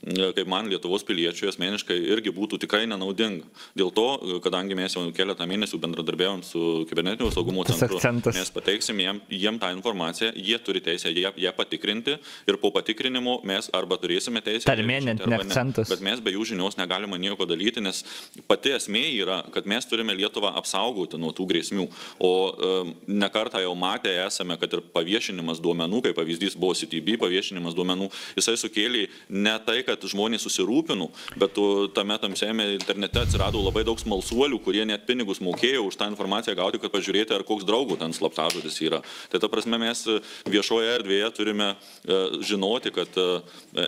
kaip man Lietuvos piliečiui asmeniškai, irgi būtų tikrai nenaudinga. Dėl to, kadangi mes jau keletą mėnesių bendradarbiavom su kibernetinio saugumo centru, akcentas. mes pateiksim jiem, jiem tą informaciją, jie turi teisę ją, ją patikrinti ir po patikrinimo mes arba turėsime teisę. Tarmė, net ne akcentas. Bet mes be jų žinios negalime nieko daryti, nes pati esmė yra, kad mes turime Lietuvą apsaugoti nuo tų grėsmių. O um, nekartą jau matę esame, kad ir paviešinimas duomenų, kaip pavyzdys buvo CTB paviešinimas duomenų, jisai sukėlė ne tai, kad žmonės susirūpino, bet tame tamsiame internete atsirado labai daug smalsuolių, kurie net pinigus mokėjo už tą informaciją gauti, kad pažiūrėti, ar koks draugų ten slaptažodis yra. Tai ta prasme mes e, viešoje erdvėje turime e, žinoti, kad e,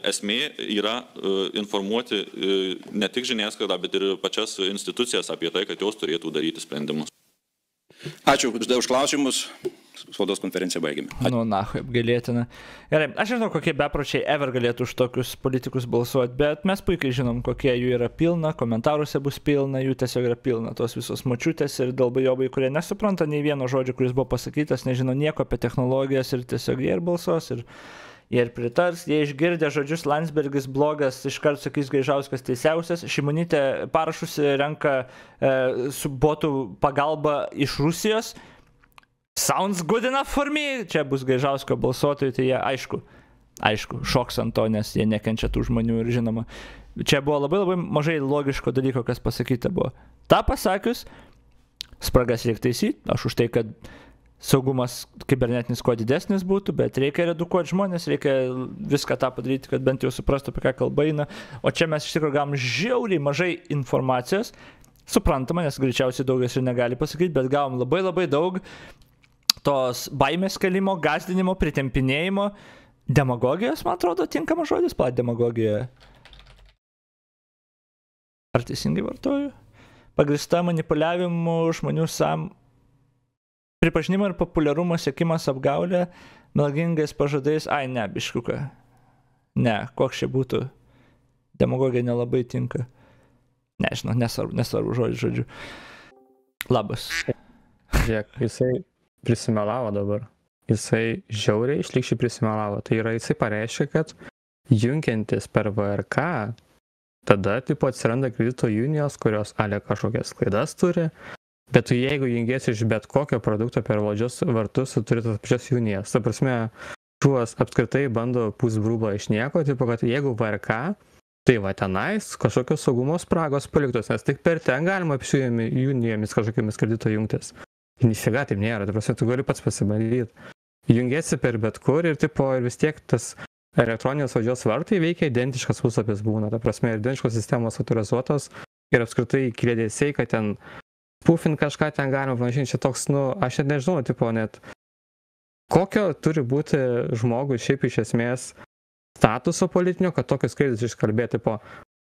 esmė yra informuoti ne tik žiniasklaidą, bet ir pačias institucijas apie tai, kad jos turėtų daryti sprendimus. Ačiū už klausimus. Spaudos konferenciją baigėme. Nu, na, apgailėtina. Gerai, aš nežinau, kokie bepročiai ever galėtų už tokius politikus balsuoti, bet mes puikiai žinom, kokie jų yra pilna, komentaruose bus pilna, jų tiesiog yra pilna, tos visos mačiutės ir dalbajobai, kurie nesupranta nei vieno žodžio, kuris buvo pasakytas, nežino nieko apie technologijas ir tiesiog jie ir balsuos. Ir... Jie ir pritars, jie išgirdę žodžius Landsbergis blogas, iškart sakys Gaižauskas teisiausias, Šimonytė parašus renka e, su botų pagalba iš Rusijos, Sounds good enough for me. Čia bus Gaižausko balsuotojai, tai jie aišku, aišku, šoks ant to, nes jie nekenčia tų žmonių ir žinoma. Čia buvo labai labai mažai logiško dalyko, kas pasakyta buvo. Ta pasakius, spragas reikia taisyti, aš už tai, kad saugumas kibernetinis kuo didesnis būtų, bet reikia redukuoti žmonės, reikia viską tą padaryti, kad bent jau suprastų, apie ką kalba eina. O čia mes iš tikrųjų gavom žiauriai mažai informacijos, suprantama, nes greičiausiai daugas ir negali pasakyti, bet gavom labai labai daug tos baimės kelimo, gazdinimo, pritempinėjimo, demagogijos, man atrodo, tinkamas žodis, pat demagogija. Ar teisingai vartoju? pagrista manipuliavimu žmonių sam... Pripažinimo ir populiarumo siekimas apgaulė, melagingais pažadais, ai ne, biškuka. Ne, koks čia būtų. Demagogija nelabai tinka. Nežinau, nesvarbu, nesvarbu žodžiu, žodžiu. Labas. Žiūrėk, jisai prisimelavo dabar. Jisai žiauriai išlikščiai prisimelavo. Tai yra, jisai pareiškia, kad jungiantis per VRK, tada tipo atsiranda kredito unijos, kurios ale kažkokias klaidas turi, bet tu jeigu jungiesi iš bet kokio produkto per valdžios vartus, tu turi tas pačias unijas. Ta prasme, šuos apskritai bando pusbrūblą iš nieko, tipo, kad jeigu VRK, tai va tenais kažkokios saugumo spragos paliktos, nes tik per ten galima apsiūjami unijomis kažkokiamis kredito jungtis. Nifiga taip nėra, ta prasme, tu gali pats pasibandyti. Jungiesi per bet kur ir tipo, ir vis tiek tas elektroninės valdžios vartai veikia identiškas puslapis būna, ta prasme, identiškos sistemos autorizuotos ir apskritai klėdėsiai, kad ten pufint kažką ten galima panašiai, čia toks, nu, aš net nežinau, tipo, net kokio turi būti žmogui šiaip iš esmės statuso politinio, kad tokius kredits iškalbėti po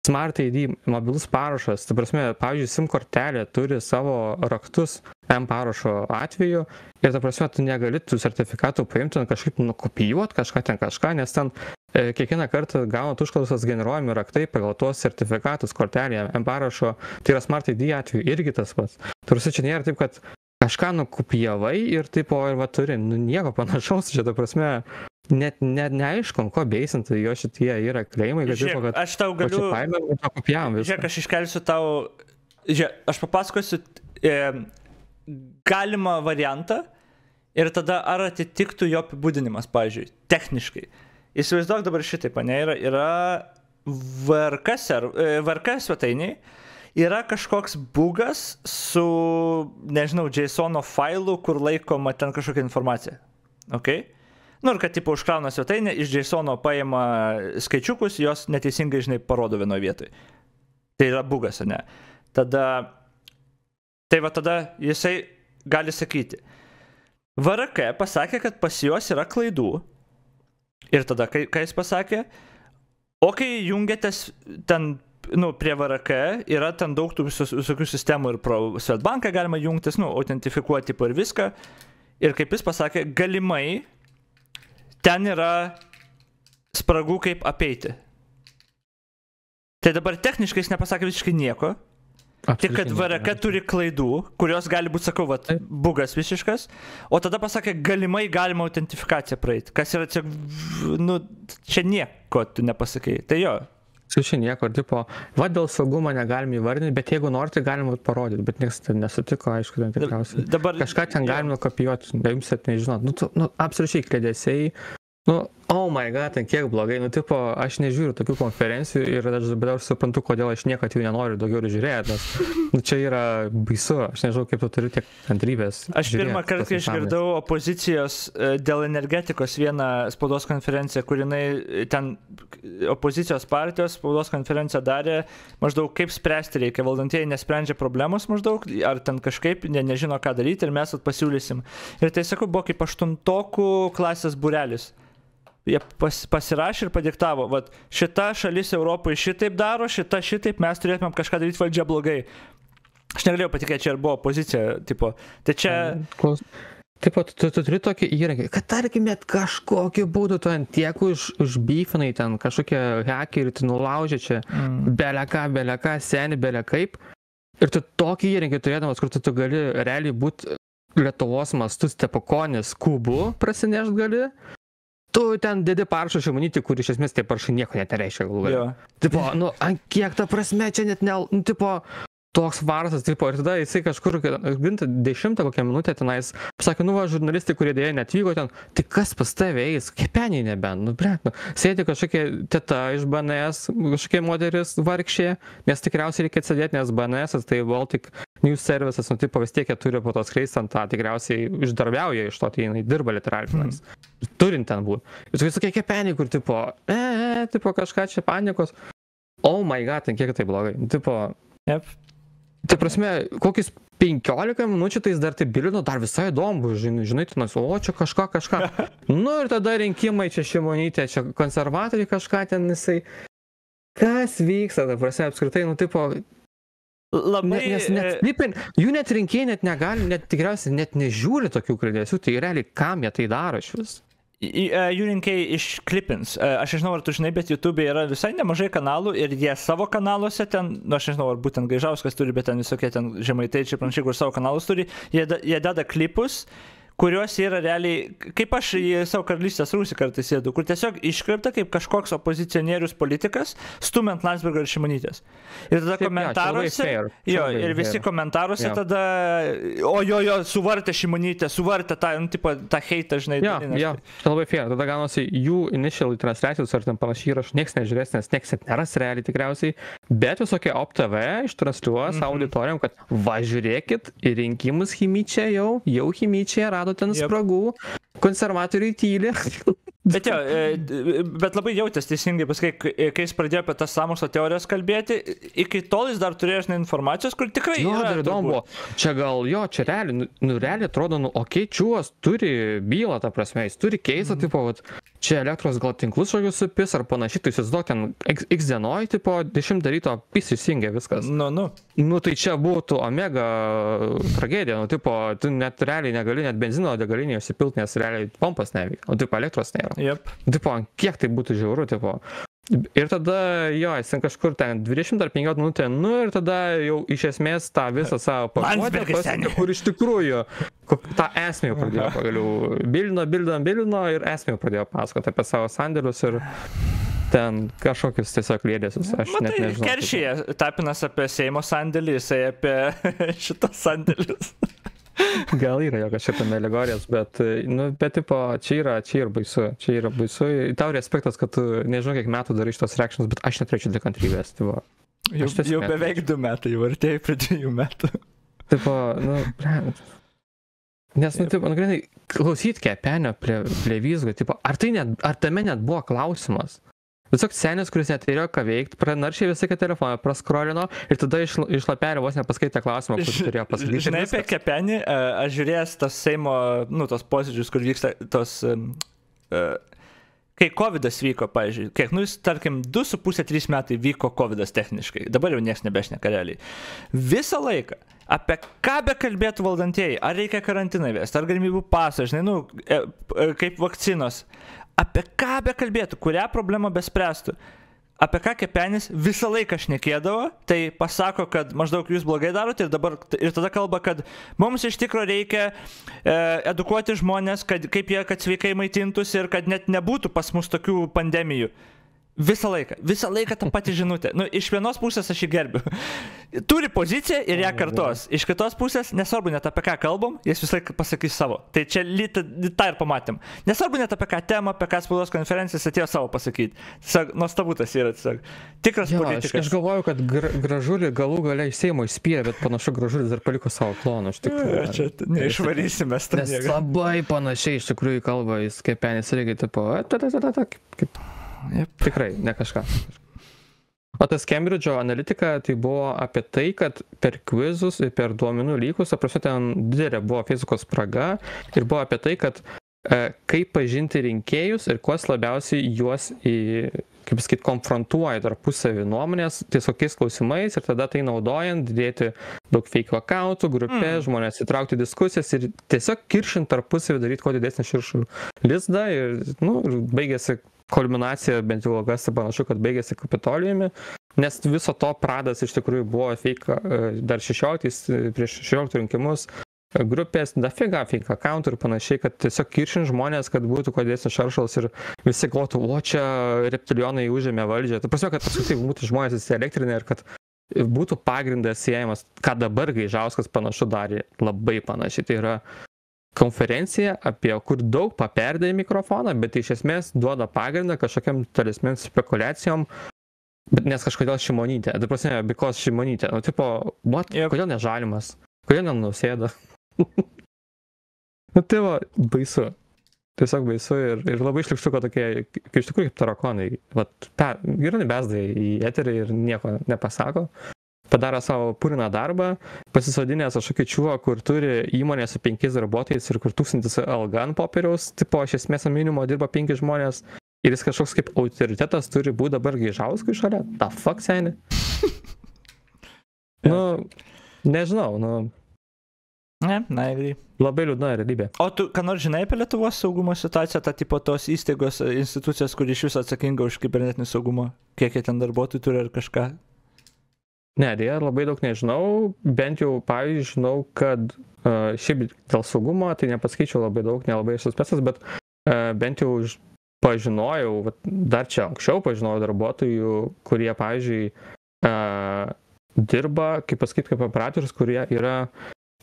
Smart ID, mobilus parašas, ta prasme, pavyzdžiui, SIM kortelė turi savo raktus M parašo atveju ir ta prasme, tu negali tų sertifikatų paimti, kažkaip nukopijuoti kažką ten kažką, nes ten e, kiekvieną kartą gaunat užklausas generuojami raktai pagal tuos sertifikatus kortelėje M parašo, tai yra Smart ID atveju irgi tas pats. Tarsi čia nėra taip, kad kažką nukopijavai ir taip, o ir va turi, nu nieko panašaus, čia ta prasme, net, net neaišku, ko beisinti jo šitie yra kleimai, kad, tipo, kad aš tau galiu... paėmėm ir pakopijavom viską. Žiūrėk, aš iškelsiu tau. Žiūrėk, aš papasakosiu e, galimą variantą ir tada ar atitiktų jo apibūdinimas, pavyzdžiui, techniškai. Įsivaizduok dabar šitaip, ne, yra, yra VRK, ser, e, VRK svetainiai, yra kažkoks bugas su, nežinau, JSON failu, kur laikoma ten kažkokia informacija. Okay? Nu ir kad, tipo, užkrauna svetainę, iš JSON paima skaičiukus, jos neteisingai, žinai, parodo vienoje vietoje. Tai yra bugas, ne? Tada, tai va tada jisai gali sakyti, VRK pasakė, kad pas juos yra klaidų. Ir tada, kai, kai jis pasakė, o kai jungiatės ten, nu, prie VRK, yra ten daug tų visokių sistemų ir pro Svetbanką galima jungtis, nu, autentifikuoti ir viską. Ir kaip jis pasakė, galimai ten yra spragų kaip apeiti. Tai dabar techniškai jis nepasakė visiškai nieko. Tik kad VRK turi klaidų, kurios gali būti, sakau, vat, bugas visiškas, o tada pasakė, galimai galima autentifikaciją praeiti. Kas yra čia, nu, čia nieko tu nepasakai. Tai jo. Čia nieko, tipo, va dėl saugumo negalim įvardinti, bet jeigu norite, galima parodyti, bet niekas ten nesutiko, aišku, ten tikriausiai. Dabar, Kažką ten galima kopijuoti, jums net nežinot. Nu, tu, nu absoliučiai klėdėsiai. Nu, oh my god, ten kiek blogai, nu, tipo, aš nežiūriu tokių konferencijų ir aš dabar suprantu, kodėl aš niekad jų nenoriu daugiau žiūrėti, nes, nu, čia yra baisu, aš nežinau, kaip tu turi tiek kantrybės. Aš pirmą kartą, išgirdau opozicijos e, dėl energetikos vieną spaudos konferenciją, kur jinai e, ten opozicijos partijos spaudos konferenciją darė, maždaug kaip spręsti reikia, valdantieji nesprendžia problemos maždaug, ar ten kažkaip ne, nežino, ką daryti ir mes pasiūlysim. Ir tai sakau, buvo kaip aštuntokų klasės burelis jie pas, pasirašė ir padiktavo, vat šita šalis Europoje šitaip daro, šita šitaip, mes turėtumėm kažką daryti valdžia blogai. Aš negalėjau patikėti, čia ir buvo pozicija, tipo. Tai čia... Klaus. Taip pat tu, tu turi tokį įrankį, kad tarkim net kažkokiu būdu tu ant tiek už, užbyfinai ten kažkokie hakeriai, tu nulaužė čia mm. beleka, beleka, seni, belekaip. Ir tu tokį įrankį turėdamas, kur tu, tu gali realiai būti Lietuvos mastus tepakonis kubu prasinešt gali, tu ten dedi parašą šimonytį, kur iš esmės tie parašai nieko net nereiškia galų gale. Tipo, nu, ant kiek ta prasme čia net ne, nu, tipo, toks varsas, tipo, ir tada jisai kažkur, ginta, dešimtą kokią minutę tenais, pasakė, nu, va, žurnalistai, kurie dėja netvyko ten, tai kas pas tave eis, kepeniai nebent, nu, bre, nu, sėdi kažkokia teta iš BNS, kažkokia moteris vargšė, nes tikriausiai reikia sėdėti, nes BNS, tai Baltic News Services, nu, tipo, vis tiek jie turi po to skleistant tą, tikriausiai išdarbiauja iš to, tai jinai dirba literaliai. Mm. Turint ten būti. Ir tu visokie kepeniai, kur, tipo, e, e, tipo, kažką čia panikos. Oh my god, ten kiek tai blogai. Tipo, Yep. Tai prasme, kokius 15 minučių tai jis dar taip bilino, dar visai įdomu, žinai, žinai, tu nas, o čia kažką, kažką. Nu ir tada rinkimai čia šimonytė, čia konservatoriai kažką ten jisai. Kas vyksta, ta prasme, apskritai, nu, tipo, Labai... Ne, nes net e, slipin, jų net rinkėjai net negali, net tikriausiai net nežiūri tokių kredėsių, tai realiai kam jie tai daro iš vis. e, Jų rinkėjai išklipins. E, Aš nežinau, ar tu žinai, bet YouTube yra visai nemažai kanalų ir jie savo kanaluose ten, nu aš nežinau, ar būtent Gaižauskas turi, bet ten visokie ten žemaitaičiai, panašiai, kur savo kanalus turi, jie, jie deda klipus kuriuos yra realiai, kaip aš į savo karalystės rūsį kartais sėdu, kur tiesiog iškripta kaip kažkoks opozicionierius politikas, stumiant Landsbergą ir Šimonytės. Ir tada labai komentaruose, čia jo, ir visi fair. komentaruose Jo. tada, o jo, jo, suvartė Šimonytę, suvartė tą, nu, tipo, tą heitą, žinai. Jo, dalinasi. jo, tai labai fair. Tada gaunasi jų initial transliacijos ar ten panašiai įrašų, niekas nežiūrės, nes niekas net neras realiai tikriausiai, bet visokie OpTV ištransliuos Mhm. auditorijom, kad va žiūrėkit, į rinkimus chimyčia jau, jau chimyčia rado ten Jep. spragų, konservatoriai tyli. Bet jo, e, bet labai jautės teisingai, paskui, kai kai jis pradėjo apie tas samokslo teorijas kalbėti, iki tol jis dar turėjo žinai, informacijos, kur tikrai Jo, yra. dar įdomu buvo. Čia gal jo, čia realiai, nu, nu realiai atrodo, nu, okei, okay, čiūvas turi bylą, ta prasme, jis turi keisą, Mhm. tipo, vat, čia elektros gal tinklus kažkokius supis ar panašiai, tai įsivaizduok ten X, X dienoj, tipo, 10 ryto pis įsijungia viskas. Nu, nu. Nu, tai čia būtų omega tragedija, nu, tipo, tu net realiai negali net benzino degalinėje įsipilti, nes realiai pompas neveikia, o tipo, elektros nėra. Jep. Tipo, kiek tai būtų žiauru, tipo. Ir tada, jo, jis ten kažkur ten 20 ar 15 minutė, nu ir tada jau iš esmės tą visą savo pakuotę kur iš tikrųjų tą esmę pradėjo pagaliau. Bilino, bilino, bilino ir esmę pradėjo pasakoti apie savo sandėlius ir ten kažkokius tiesiog lėdėsius. Aš net Matai, nežinau. keršyje tapinas apie Seimo sandėlį, jisai apie šitos sandėlius. Gal yra jo kažkokia ten alegorijos, bet, nu, bet, tipo, čia yra, čia yra baisu, čia yra baisu. Tau respektas, kad tu nežinau, kiek metų darai šitos reakcijos, bet aš neturėčiau tiek kantrybės. Tipo, Jau, jau beveik du metai, jau artėjai prie dviejų metų. tipo, nu, blet. Nes, nu, tipo, nu, grinai, klausyt kepenio prie, prie vizgo, tipo, ar, tai net, ar tame net buvo klausimas? Tiesiog senis, kuris neturėjo ką veikti, pranaršiai visą kitą telefoną, praskrolino ir tada iš, iš lapelio vos nepaskaitė klausimą, kurį turėjo pasakyti. Žinai apie kepenį, aš žiūrėjęs tos Seimo, nu, tos posėdžius, kur vyksta tos... e, Kai COVID vyko, pavyzdžiui, kiek, nu, jis, tarkim, 2,5-3 metai vyko COVID techniškai, dabar jau niekas nebešneka realiai. Visą laiką, apie ką be kalbėtų valdantieji, ar reikia karantiną įvesti, ar galimybių pasą, žinai, nu, e, e, kaip vakcinos, apie ką be kalbėtų, kurią problemą bespręstų. Apie ką kepenis visą laiką šnekėdavo, tai pasako, kad maždaug jūs blogai darote ir, dabar, ir tada kalba, kad mums iš tikrųjų reikia e, edukuoti žmonės, kad, kaip jie, kad sveikai maitintųsi ir kad net nebūtų pas mus tokių pandemijų. Visą laiką, visą laiką tą patį žinutę. Nu, iš vienos pusės aš jį gerbiu. Turi poziciją ir ją kartos. Iš kitos pusės, nesvarbu net apie ką kalbam, jis visą laiką pasakys savo. Tai čia tą ir pamatėm. Nesvarbu net apie ką temą, apie ką spaudos konferencijas atėjo savo pasakyti. Tiesiog nuostabu tas yra tiesiog. Tikras Jo, aš, politikas. aš galvoju, kad gra, gražulį galų galiai Seimo įspyrė, bet panašu gražulis dar paliko savo kloną. Iš tikrųjų. Čia neišvarysime Nes staniegą. labai panašiai iš tikrųjų kalba, jis kaip penis irgi tipo, ta, ta, ta, ta, ta, kaip. Tikrai, ne kažką. O tas Cambridge'o analitika tai buvo apie tai, kad per kvizus ir per duomenų lygus, aprašau, ten didelė buvo fizikos spraga ir buvo apie tai, kad e, kaip pažinti rinkėjus ir kuos labiausiai juos į, kaip sakyt, konfrontuoja tarpusavį nuomonės ties kokiais klausimais ir tada tai naudojant dėti daug fake accountų, grupės, mm. žmonės įtraukti diskusijas ir tiesiog kiršint tarpusavį daryti kuo didesnį širšų lizdą ir, nu, ir baigėsi kulminacija, bent jau kas panašu, kad baigėsi kapitolijumi, nes viso to pradas iš tikrųjų buvo fake e, dar 16, prieš 16 rinkimus e, grupės, dafiga fake accountų ir panašiai, kad tiesiog kiršint žmonės, kad būtų kuo didesnis šaršalas ir visi galvotų, o čia reptilionai užėmė valdžią. Tai prasme, kad apskritai būtų žmonės įsielektrinę ir kad būtų pagrindas siejamas, ką dabar Gaižauskas panašu darė labai panašiai. Tai yra konferencija, apie kur daug paperdė į mikrofoną, bet iš esmės duoda pagrindą kažkokiam tolesniam spekulacijom, bet nes kažkodėl šimonytė, tai prasme, bikos šimonytė, nu tipo, what, Yep. kodėl nežalimas, kodėl nenusėda. nu tai va, baisu. Tiesiog baisu ir, ir labai šlikštu, kad tokie, kaip iš tikrųjų kaip tarakonai, vat, pe, yra besdai į eterį ir nieko nepasako, padaro savo puriną darbą, pasisodinęs kažkokį čiuo, kur turi įmonę su penkiais darbuotojais ir kur tūkstantis alga ant popieriaus, tipo, iš esmės ant minimumo dirba penki žmonės ir jis kažkoks kaip autoritetas turi būti dabar gaižauskui šalia. Ta fuck seni. Nu, nežinau, nu, Ne, na, agree. labai liūdna realybė. O tu, ką nors žinai apie Lietuvos saugumo situaciją, tą tipo tos įstaigos, institucijos, kur iš viso atsakinga už kibernetinį saugumą, kiek jie ten darbuotojų turi ar kažką? Ne, dėja, labai daug nežinau, bent jau, pavyzdžiui, žinau, kad uh, šiaip dėl saugumo, tai nepaskaičiau labai daug, nelabai esu spesas, bet uh, bent jau pažinojau, vat, dar čia anksčiau pažinojau darbuotojų, kurie, pavyzdžiui, uh, dirba, kaip pasakyti, kaip operatorius, kurie yra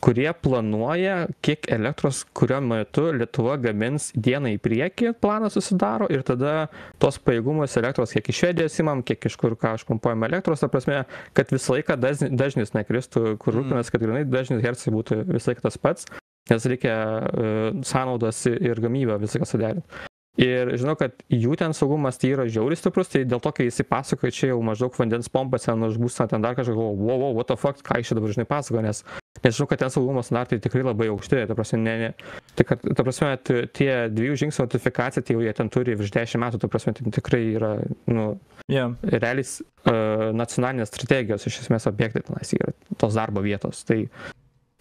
kurie planuoja, kiek elektros kuriuo metu Lietuva gamins dieną į priekį, planą susidaro ir tada tos pajėgumus elektros, kiek iš Švedijos imam, kiek iš kur ką išpumpuojam elektros, ta prasme, kad visą laiką dažnis, dažnis nekristų, kur rūpinasi, kad grinai dažnis hercai būtų visą laiką tas pats, nes reikia uh, sąnaudas ir gamybą visą laiką suderinti. Ir žinau, kad jų ten saugumas tai yra žiauriai stiprus, tai dėl to, kai jis įpasakoja, čia jau maždaug vandens pompas ten užbūsta, ten dar kažką, galvoju, wow, wow, what the fuck, ką iš čia dabar žinai pasakoja, nes, nes žinau, kad ten saugumo standartai tikrai labai aukšti, ta prasme, ne, ne, tai kad, ta prasme, tie dviejų žingsnių notifikacija, tai jau jie ten turi virš 10 metų, ta prasme, tai tikrai yra, nu, Yeah. realiai uh, nacionalinės strategijos iš esmės objektai tenais yra tos darbo vietos. Tai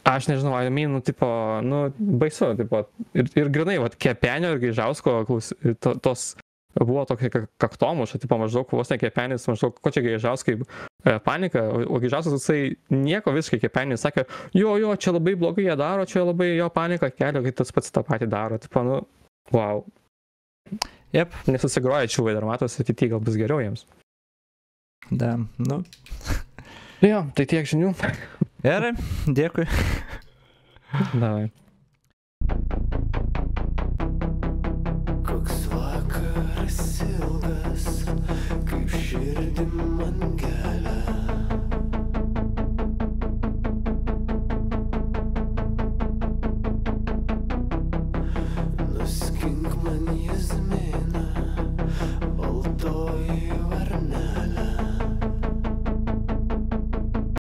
aš nežinau, mean, nu, tipo, nu, baisu, tipo, ir, ir grinai, vat, kepenio ir gaižausko klaus, to, tos buvo tokia ka- kaktomuša, tipo, maždaug vos ne kepenis, maždaug, ko čia gaižauskai e, panika, o, o gaižauskas jisai nieko visiškai kepenis, sakė, jo, jo, čia labai blogai jie daro, čia labai jo panika kelia, kai tas pats tą patį daro, tipo, nu, wow, Jep, nesusigroja čiūvai dar matosi, ateityje gal bus geriau jiems. da, nu. Jo, tai tiek žinių. Gerai, dėkui. Davai. Koks vakaras ilgas, kaip širdį man gelia.